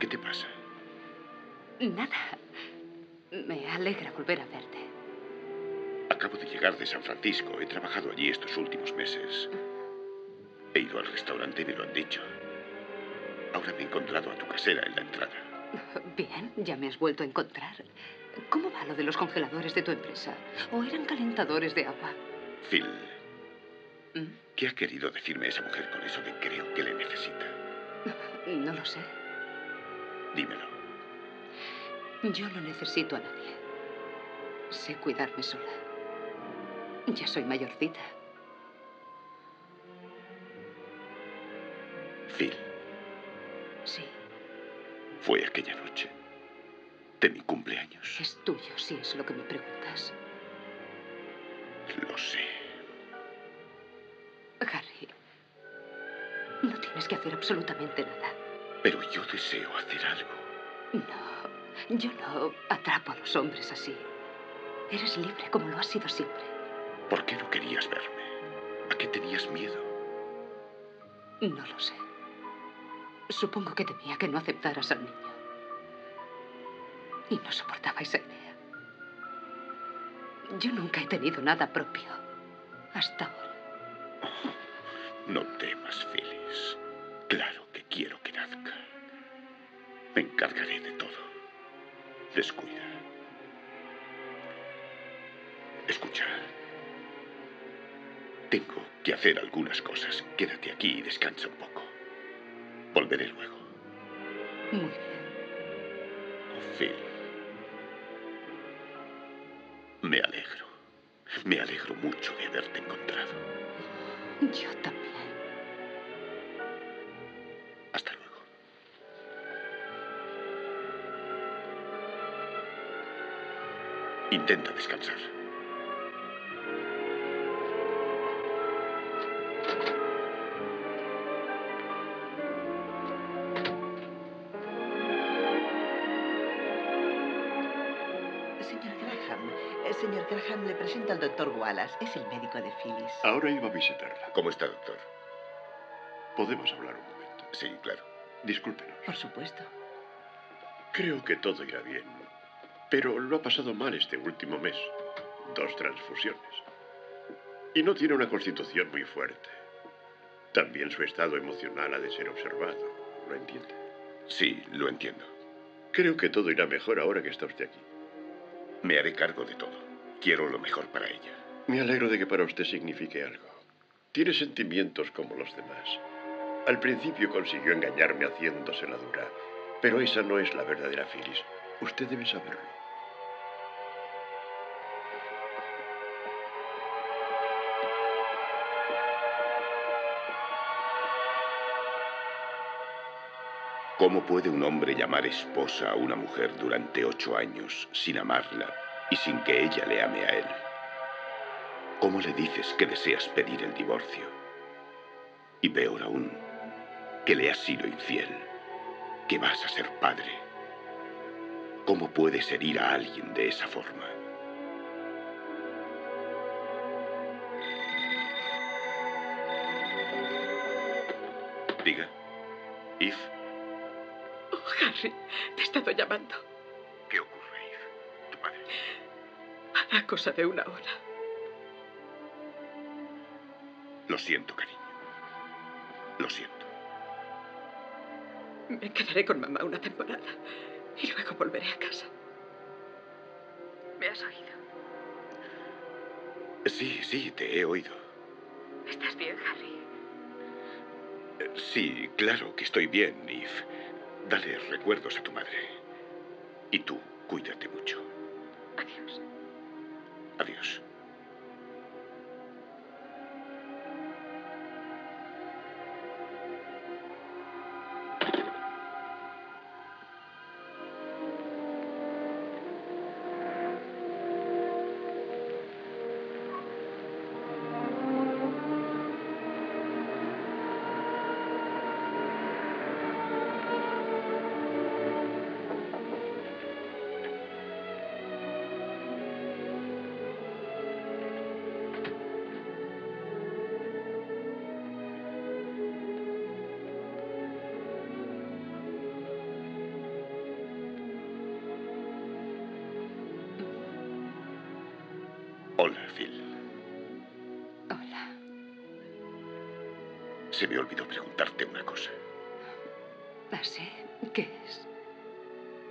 ¿Qué te pasa? Nada. Me alegra volver a verte. Acabo de llegar de San Francisco. He trabajado allí estos últimos meses. He ido al restaurante y me lo han dicho. Ahora me he encontrado a tu casera en la entrada. Bien, ya me has vuelto a encontrar. ¿Cómo va lo de los congeladores de tu empresa? ¿O eran calentadores de agua? Phil, ¿qué ha querido decirme esa mujer con eso de creo que le necesita? No lo sé. Dímelo. Yo no necesito a nadie. Sé cuidarme sola. Ya soy mayorcita. Phil, Sí, fue aquella noche de mi cumpleaños. es tuyo, si es lo que me preguntas. Lo sé. Harry, no tienes que hacer absolutamente nada. Pero yo deseo hacer algo. No, yo no atrapo a los hombres así. Eres libre como lo has sido siempre. ¿Por qué no querías verme? ¿A qué tenías miedo? No lo sé. Supongo que temía que no aceptaras al niño. Y no soportaba esa idea. Yo nunca he tenido nada propio. Hasta ahora. No temas, Phyllis. Me encargaré de todo. Descuida. Escucha. Tengo que hacer algunas cosas. Quédate aquí y descansa un poco. Volveré luego. Muy bien. Oh, Phil. Me alegro. Me alegro mucho de haberte encontrado. Yo también. Intenta descansar. Señor Graham, eh, señor Graham, le presento al doctor Wallace. Es el médico de Phyllis. Ahora iba a visitarla. ¿Cómo está, doctor? Podemos hablar un momento. Sí, claro. Discúlpenos. Por supuesto. Creo que todo irá bien. Pero lo ha pasado mal este último mes. Dos transfusiones. Y no tiene una constitución muy fuerte. También su estado emocional ha de ser observado. ¿Lo entiende? Sí, lo entiendo. Creo que todo irá mejor ahora que está usted aquí. Me haré cargo de todo. Quiero lo mejor para ella. Me alegro de que para usted signifique algo. Tiene sentimientos como los demás. Al principio consiguió engañarme haciéndose la dura, pero esa no es la verdadera Phyllis. Usted debe saberlo. ¿Cómo puede un hombre llamar esposa a una mujer durante ocho años sin amarla y sin que ella le ame a él? ¿Cómo le dices que deseas pedir el divorcio? Y peor aún, que le has sido infiel, que vas a ser padre. ¿Cómo puedes herir a alguien de esa forma? Diga. Oh, Harry, te he estado llamando. ¿qué ocurre, Eve? Tu padre. Hará cosa de una hora. Lo siento, cariño. Lo siento. Me quedaré con mamá una temporada y luego volveré a casa. ¿Me has oído? Sí, sí, te he oído. ¿Estás bien, Harry? Sí, claro que estoy bien, Eve. Dale recuerdos a tu madre. Y tú, cuídate mucho. Adiós. Adiós. Se me olvidó preguntarte una cosa. ¿Así? ¿Qué es?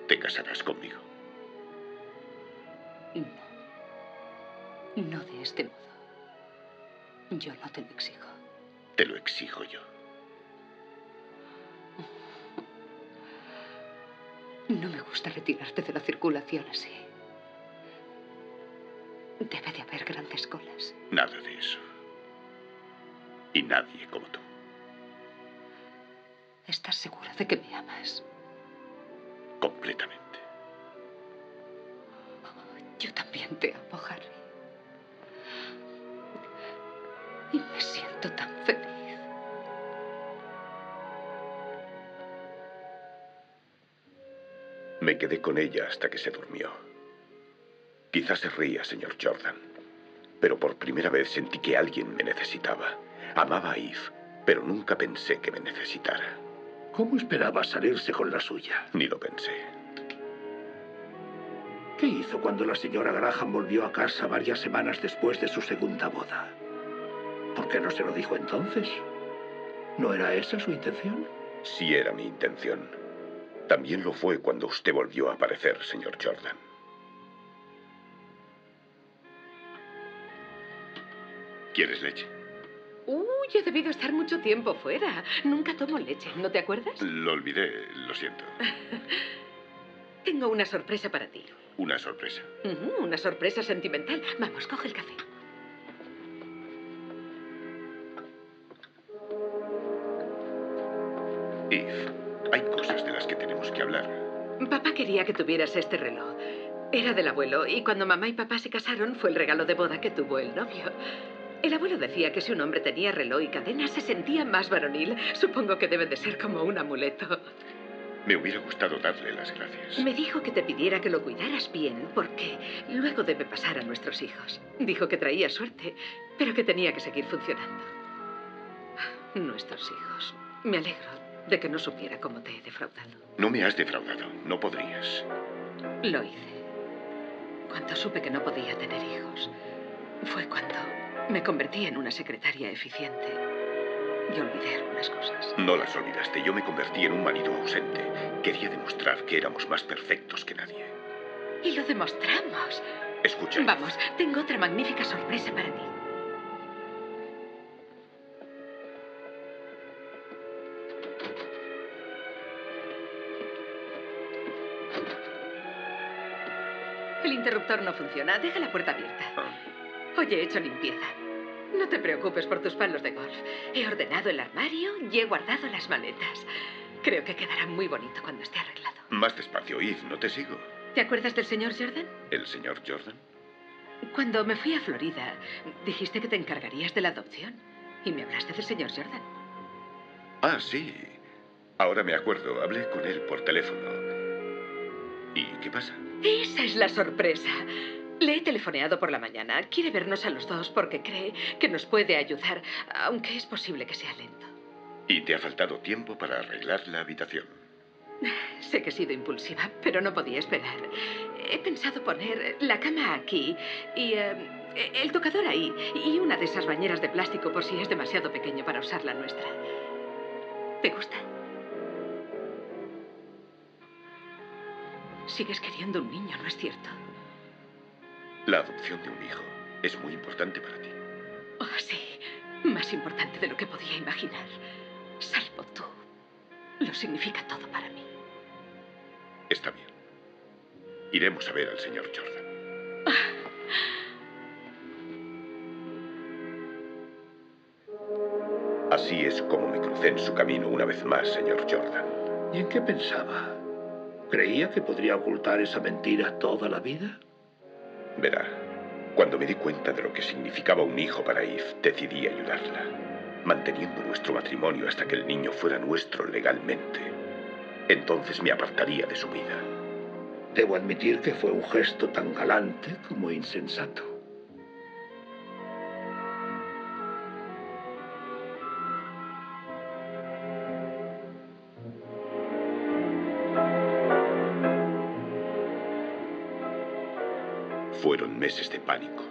¿Te casarás conmigo? No. No de este modo. Yo no te lo exijo. Te lo exijo yo. No me gusta retirarte de la circulación así. Debe de haber grandes colas. Nada de eso. Y nadie como tú. ¿Estás segura de que me amas? Completamente. Yo también te amo, Harry. Y me siento tan feliz. Me quedé con ella hasta que se durmió. Quizás se ría, señor Jordan. Pero por primera vez sentí que alguien me necesitaba. Amaba a Eve, pero nunca pensé que me necesitara. ¿Cómo esperaba salirse con la suya? Ni lo pensé. ¿Qué hizo cuando la señora Graham volvió a casa varias semanas después de su segunda boda? ¿Por qué no se lo dijo entonces? ¿No era esa su intención? Sí era mi intención. También lo fue cuando usted volvió a aparecer, señor Jordan. ¿Quieres leche? Uy, he debido estar mucho tiempo fuera. Nunca tomo leche, ¿no te acuerdas? Lo olvidé, lo siento. Tengo una sorpresa para ti. Una sorpresa. Una sorpresa sentimental. Vamos, coge el café. Eve, hay cosas de las que tenemos que hablar. Papá quería que tuvieras este reloj. Era del abuelo y cuando mamá y papá se casaron fue el regalo de boda que tuvo el novio. El abuelo decía que si un hombre tenía reloj y cadena se sentía más varonil. Supongo que debe de ser como un amuleto. Me hubiera gustado darle las gracias. Me dijo que te pidiera que lo cuidaras bien porque luego debe pasar a nuestros hijos. Dijo que traía suerte, pero que tenía que seguir funcionando. Nuestros hijos. Me alegro de que no supiera cómo te he defraudado. No me has defraudado. No podrías. Lo hice. Cuando supe que no podía tener hijos, fue cuando me convertí en una secretaria eficiente y olvidé algunas cosas. No las olvidaste. Yo me convertí en un marido ausente. Quería demostrar que éramos más perfectos que nadie. Y lo demostramos. Escucha. Vamos, tengo otra magnífica sorpresa para ti. El interruptor no funciona. Deja la puerta abierta. Hoy he hecho limpieza. No te preocupes por tus palos de golf. He ordenado el armario y he guardado las maletas. Creo que quedará muy bonito cuando esté arreglado. Más despacio, Eve. No te sigo. ¿Te acuerdas del señor Jordan? ¿El señor Jordan? Cuando me fui a Florida, dijiste que te encargarías de la adopción. Y me hablaste del señor Jordan. Ah, sí. Ahora me acuerdo. Hablé con él por teléfono. ¿Y qué pasa? Esa es la sorpresa. Le he telefoneado por la mañana. Quiere vernos a los dos porque cree que nos puede ayudar, aunque es posible que sea lento. ¿Y te ha faltado tiempo para arreglar la habitación? Sé que he sido impulsiva, pero no podía esperar. He pensado poner la cama aquí y eh, el tocador ahí y una de esas bañeras de plástico por si es demasiado pequeño para usar la nuestra. ¿Te gusta? Sigues queriendo un niño, ¿no es cierto? La adopción de un hijo es muy importante para ti. Oh, sí. Más importante de lo que podía imaginar. Salvo tú, lo significa todo para mí. Está bien. Iremos a ver al señor Jordan. Así es como me crucé en su camino una vez más, señor Jordan. ¿Y en qué pensaba? ¿Creía que podría ocultar esa mentira toda la vida? Verá, cuando me di cuenta de lo que significaba un hijo para Eve, decidí ayudarla, manteniendo nuestro matrimonio hasta que el niño fuera nuestro legalmente. Entonces me apartaría de su vida. Debo admitir que fue un gesto tan galante como insensato. Fueron meses de pánico,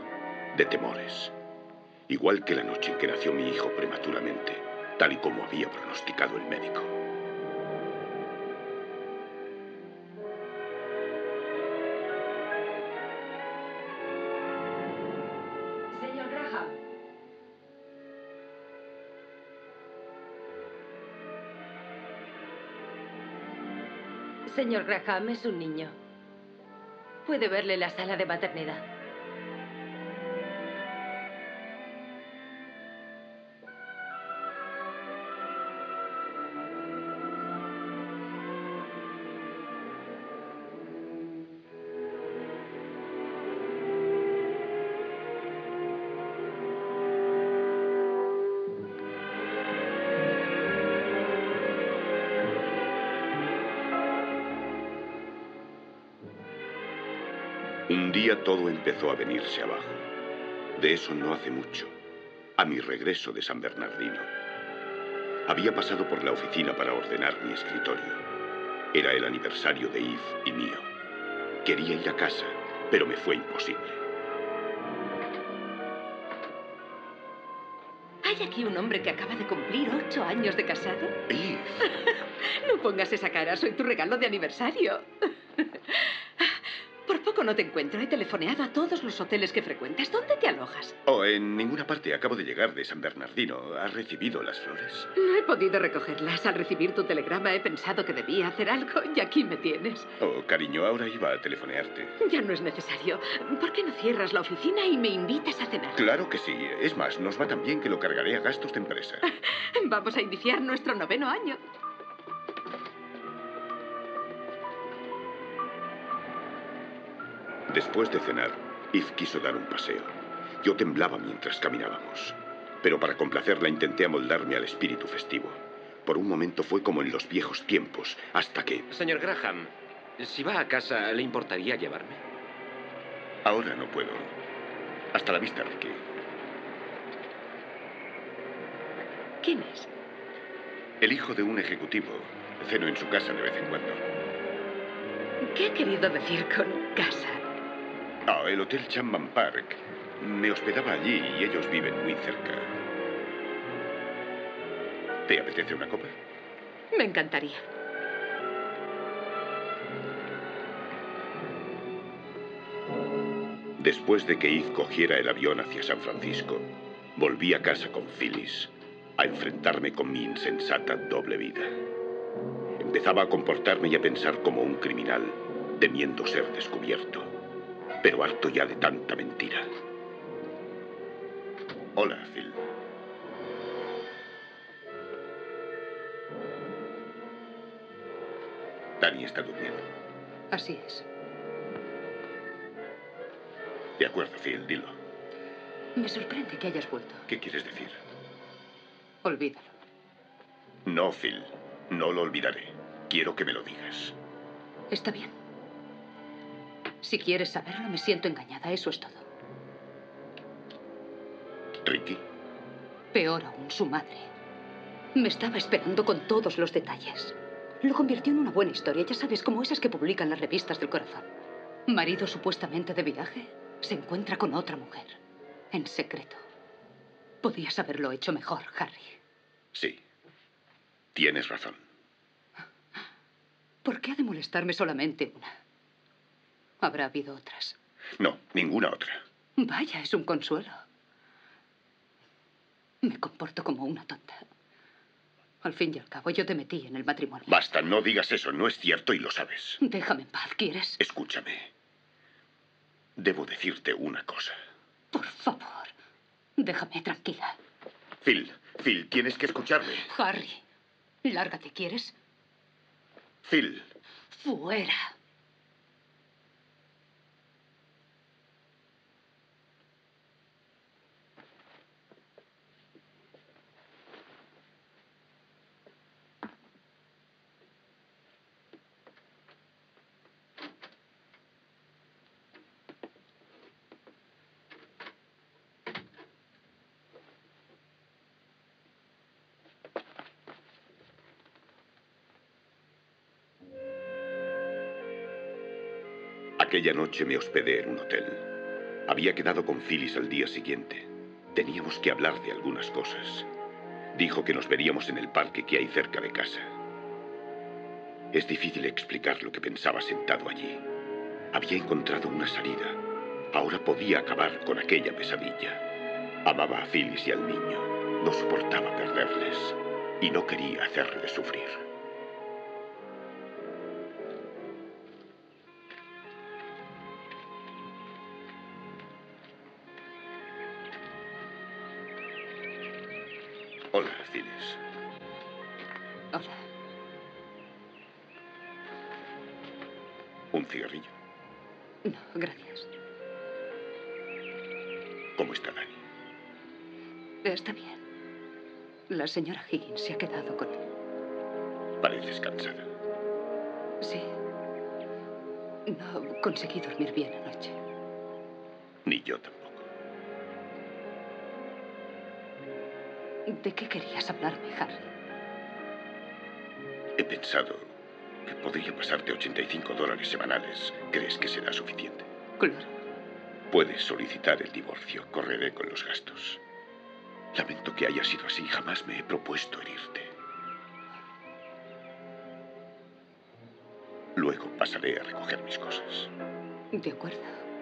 de temores. Igual que la noche en que nació mi hijo prematuramente, tal y como había pronosticado el médico. Señor Graham. Es un niño. Puede verle la sala de maternidad. Día todo empezó a venirse abajo. De eso no hace mucho, a mi regreso de San Bernardino. Había pasado por la oficina para ordenar mi escritorio. Era el aniversario de Eve y mío. Quería ir a casa, pero me fue imposible. ¿Hay aquí un hombre que acaba de cumplir ocho años de casado? no pongas esa cara, soy tu regalo de aniversario. No te encuentro. He telefoneado a todos los hoteles que frecuentas. ¿Dónde te alojas? Oh, en ninguna parte. Acabo de llegar de San Bernardino. ¿Has recibido las flores? No he podido recogerlas. Al recibir tu telegrama he pensado que debía hacer algo y aquí me tienes. Oh, cariño, ahora iba a telefonearte. Ya no es necesario. ¿Por qué no cierras la oficina y me invitas a cenar? Claro que sí. Es más, nos va tan bien que lo cargaré a gastos de empresa. Vamos a iniciar nuestro noveno año. Después de cenar, Eve quiso dar un paseo. Yo temblaba mientras caminábamos. Pero para complacerla intenté amoldarme al espíritu festivo. Por un momento fue como en los viejos tiempos, hasta que... Señor Graham, si va a casa, ¿le importaría llevarme? Ahora no puedo. Hasta la vista, Ricky. ¿Quién es? El hijo de un ejecutivo. Ceno en su casa de vez en cuando. ¿Qué ha querido decir con casa? Ah, el Hotel Chapman Park. Me hospedaba allí y ellos viven muy cerca. ¿Te apetece una copa? Me encantaría. Después de que Eve cogiera el avión hacia San Francisco, volví a casa con Phyllis a enfrentarme con mi insensata doble vida. Empezaba a comportarme y a pensar como un criminal, temiendo ser descubierto, pero harto ya de tanta mentira. Hola, Phil. Dani está durmiendo. Así es. De acuerdo, Phil, dilo. Me sorprende que hayas vuelto. ¿Qué quieres decir? Olvídalo. No, Phil. No lo olvidaré. Quiero que me lo digas. Está bien. Si quieres saberlo, me siento engañada. Eso es todo. Ricky, Peor aún, su madre. Me estaba esperando con todos los detalles. Lo convirtió en una buena historia, ya sabes, como esas que publican las revistas del corazón. Marido supuestamente de viaje se encuentra con otra mujer. En secreto. Podías haberlo hecho mejor, Harry. sí. Tienes razón. ¿Por qué ha de molestarme solamente una? Habrá habido otras. No, ninguna otra. Vaya, es un consuelo. Me comporto como una tonta. Al fin y al cabo, yo te metí en el matrimonio. Basta, no digas eso. No es cierto y lo sabes. Déjame en paz, ¿quieres? Escúchame. Debo decirte una cosa. Por favor, déjame tranquila. Phil, Phil, tienes que escucharme. Harry, lárgate, ¿quieres? Phil, Fuera. Aquella noche me hospedé en un hotel. Había quedado con Phyllis al día siguiente. Teníamos que hablar de algunas cosas. Dijo que nos veríamos en el parque que hay cerca de casa. Es difícil explicar lo que pensaba sentado allí. Había encontrado una salida. Ahora podía acabar con aquella pesadilla. Amaba a Phyllis y al niño. No soportaba perderles. Y no quería hacerles sufrir. Señora Higgins se ha quedado con él. Pareces cansada. Sí. No conseguí dormir bien anoche. Ni yo tampoco. ¿De qué querías hablarme, Harry? He pensado que podría pasarte 85 dólares semanales. ¿Crees que será suficiente? Claro. Puedes solicitar el divorcio. Correré con los gastos. Lamento que haya sido así. Jamás me he propuesto herirte. Luego pasaré a recoger mis cosas. De acuerdo.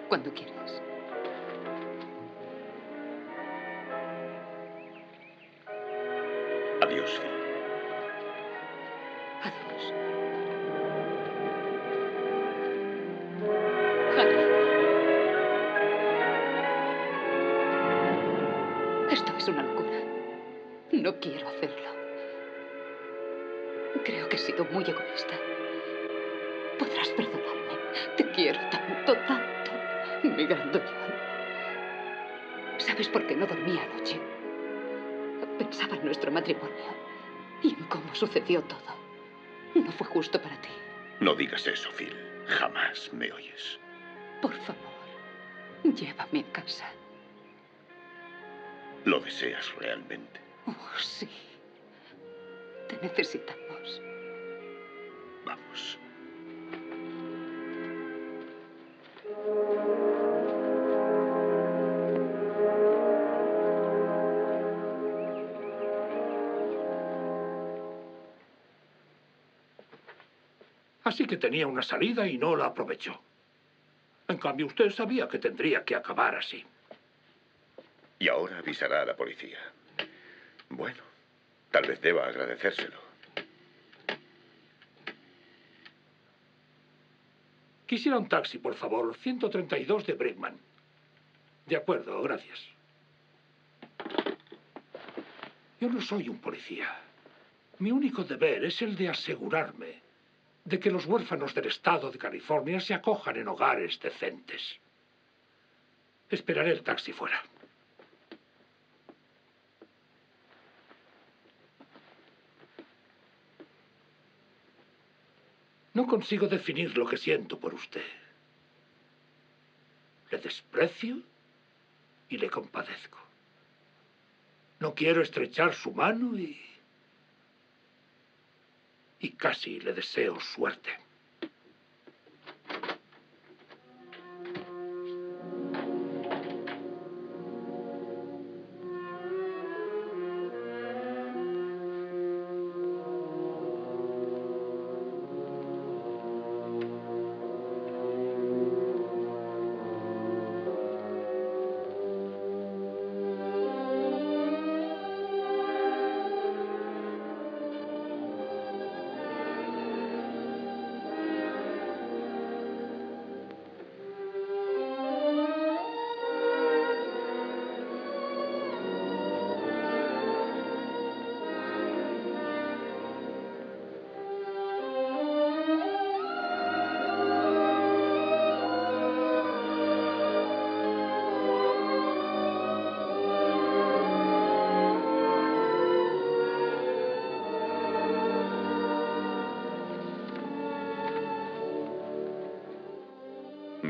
Cuando quieras. No fue justo para ti. No digas eso, Phil. Jamás me oyes. Por favor, llévame a casa. ¿Lo deseas realmente? Oh, sí. Te necesitamos. Vamos. Así que tenía una salida y no la aprovechó. En cambio, usted sabía que tendría que acabar así. Y ahora avisará a la policía. Bueno, tal vez deba agradecérselo. Quisiera un taxi, por favor. 132 de Brickman. De acuerdo, gracias. Yo no soy un policía. Mi único deber es el de asegurarme de que los huérfanos del estado de California se acojan en hogares decentes. Esperaré el taxi fuera. No consigo definir lo que siento por usted. Le desprecio y le compadezco. No quiero estrechar su mano y... y casi le deseo suerte.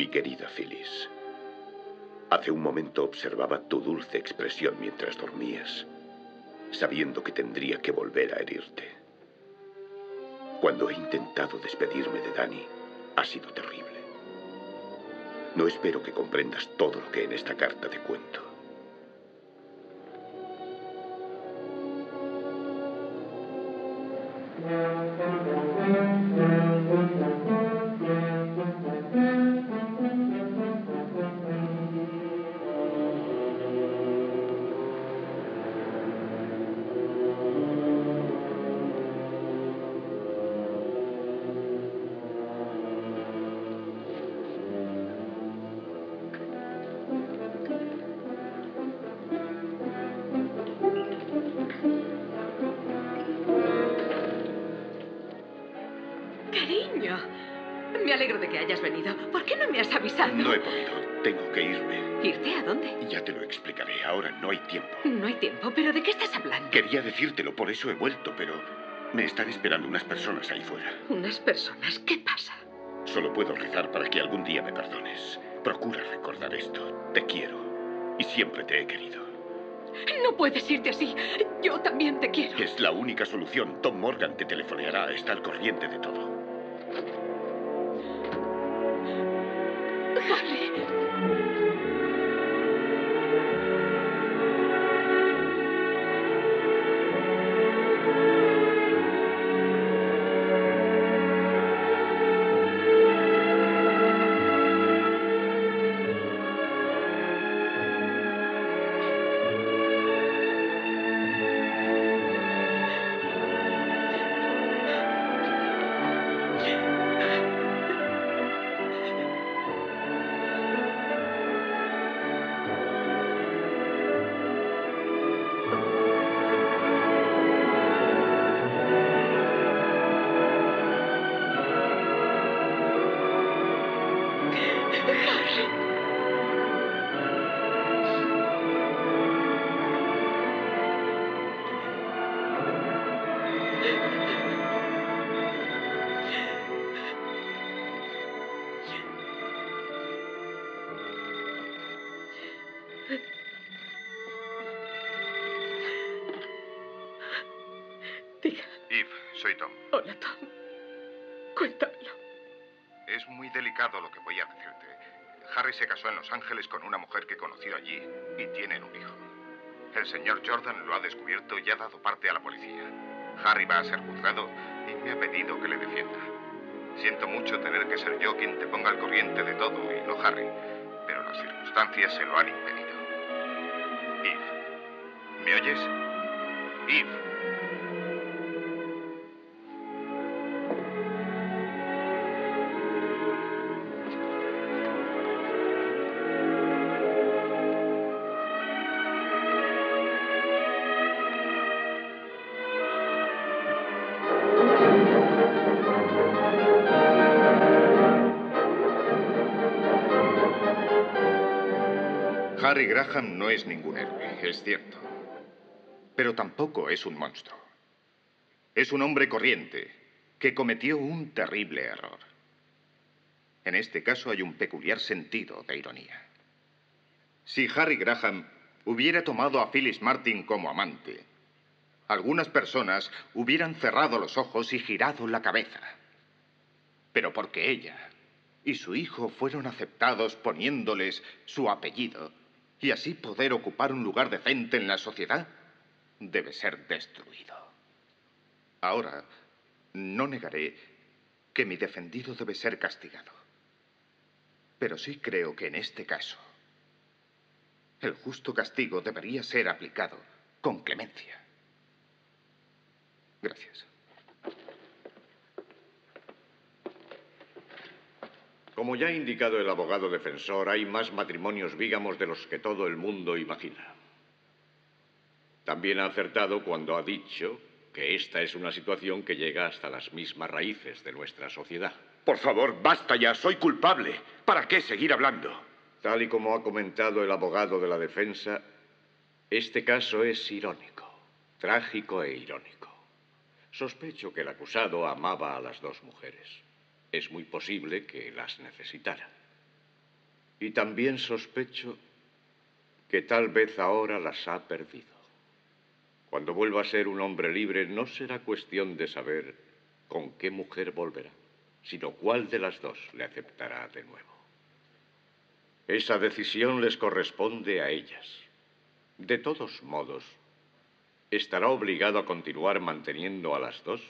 Mi querida Phyllis, hace un momento observaba tu dulce expresión mientras dormías, sabiendo que tendría que volver a herirte. Cuando he intentado despedirme de Dani, ha sido terrible. No espero que comprendas todo lo que en esta carta te cuento. Por eso he vuelto, pero me están esperando unas personas ahí fuera. Unas personas. ¿Qué pasa? Solo puedo rezar para que algún día me perdones. Procura recordar esto. Te quiero. Y siempre te he querido. No puedes irte así. Yo también te quiero. Es la única solución. Tom Morgan te telefoneará. Está al corriente de todo. Se casó en Los Ángeles con una mujer que conoció allí y tienen un hijo. El señor Jordan lo ha descubierto y ha dado parte a la policía. Harry va a ser juzgado y me ha pedido que le defienda. Siento mucho tener que ser yo quien te ponga al corriente de todo y no Harry, pero las circunstancias se lo han impedido. Eve, ¿me oyes? Eve. Graham no es ningún héroe, es cierto. Pero tampoco es un monstruo. Es un hombre corriente que cometió un terrible error. En este caso hay un peculiar sentido de ironía. Si Harry Graham hubiera tomado a Phyllis Martin como amante, algunas personas hubieran cerrado los ojos y girado la cabeza. Pero porque ella y su hijo fueron aceptados poniéndoles su apellido y así poder ocupar un lugar decente en la sociedad, debe ser destruido. Ahora, no negaré que mi defendido debe ser castigado. Pero sí creo que en este caso, el justo castigo debería ser aplicado con clemencia. Gracias. Como ya ha indicado el abogado defensor, hay más matrimonios vígamos de los que todo el mundo imagina. También ha acertado cuando ha dicho que esta es una situación que llega hasta las mismas raíces de nuestra sociedad. Por favor, basta ya. Soy culpable. ¿Para qué seguir hablando? Tal y como ha comentado el abogado de la defensa, este caso es irónico, trágico e irónico. Sospecho que el acusado amaba a las dos mujeres. Es muy posible que las necesitara. Y también sospecho que tal vez ahora las ha perdido. Cuando vuelva a ser un hombre libre, no será cuestión de saber con qué mujer volverá, sino cuál de las dos le aceptará de nuevo. Esa decisión les corresponde a ellas. De todos modos, estará obligado a continuar manteniendo a las dos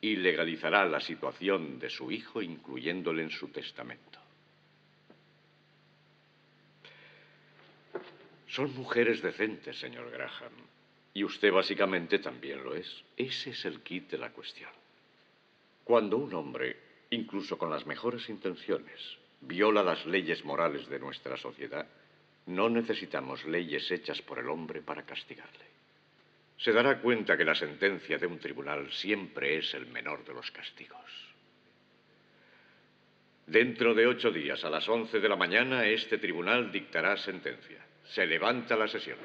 y legalizará la situación de su hijo incluyéndole en su testamento. Son mujeres decentes, señor Graham. Y usted básicamente también lo es. Ese es el kit de la cuestión. Cuando un hombre, incluso con las mejores intenciones, viola las leyes morales de nuestra sociedad, no necesitamos leyes hechas por el hombre para castigarle. Se dará cuenta que la sentencia de un tribunal siempre es el menor de los castigos. Dentro de ocho días, a las once de la mañana, este tribunal dictará sentencia. Se levanta la sesión.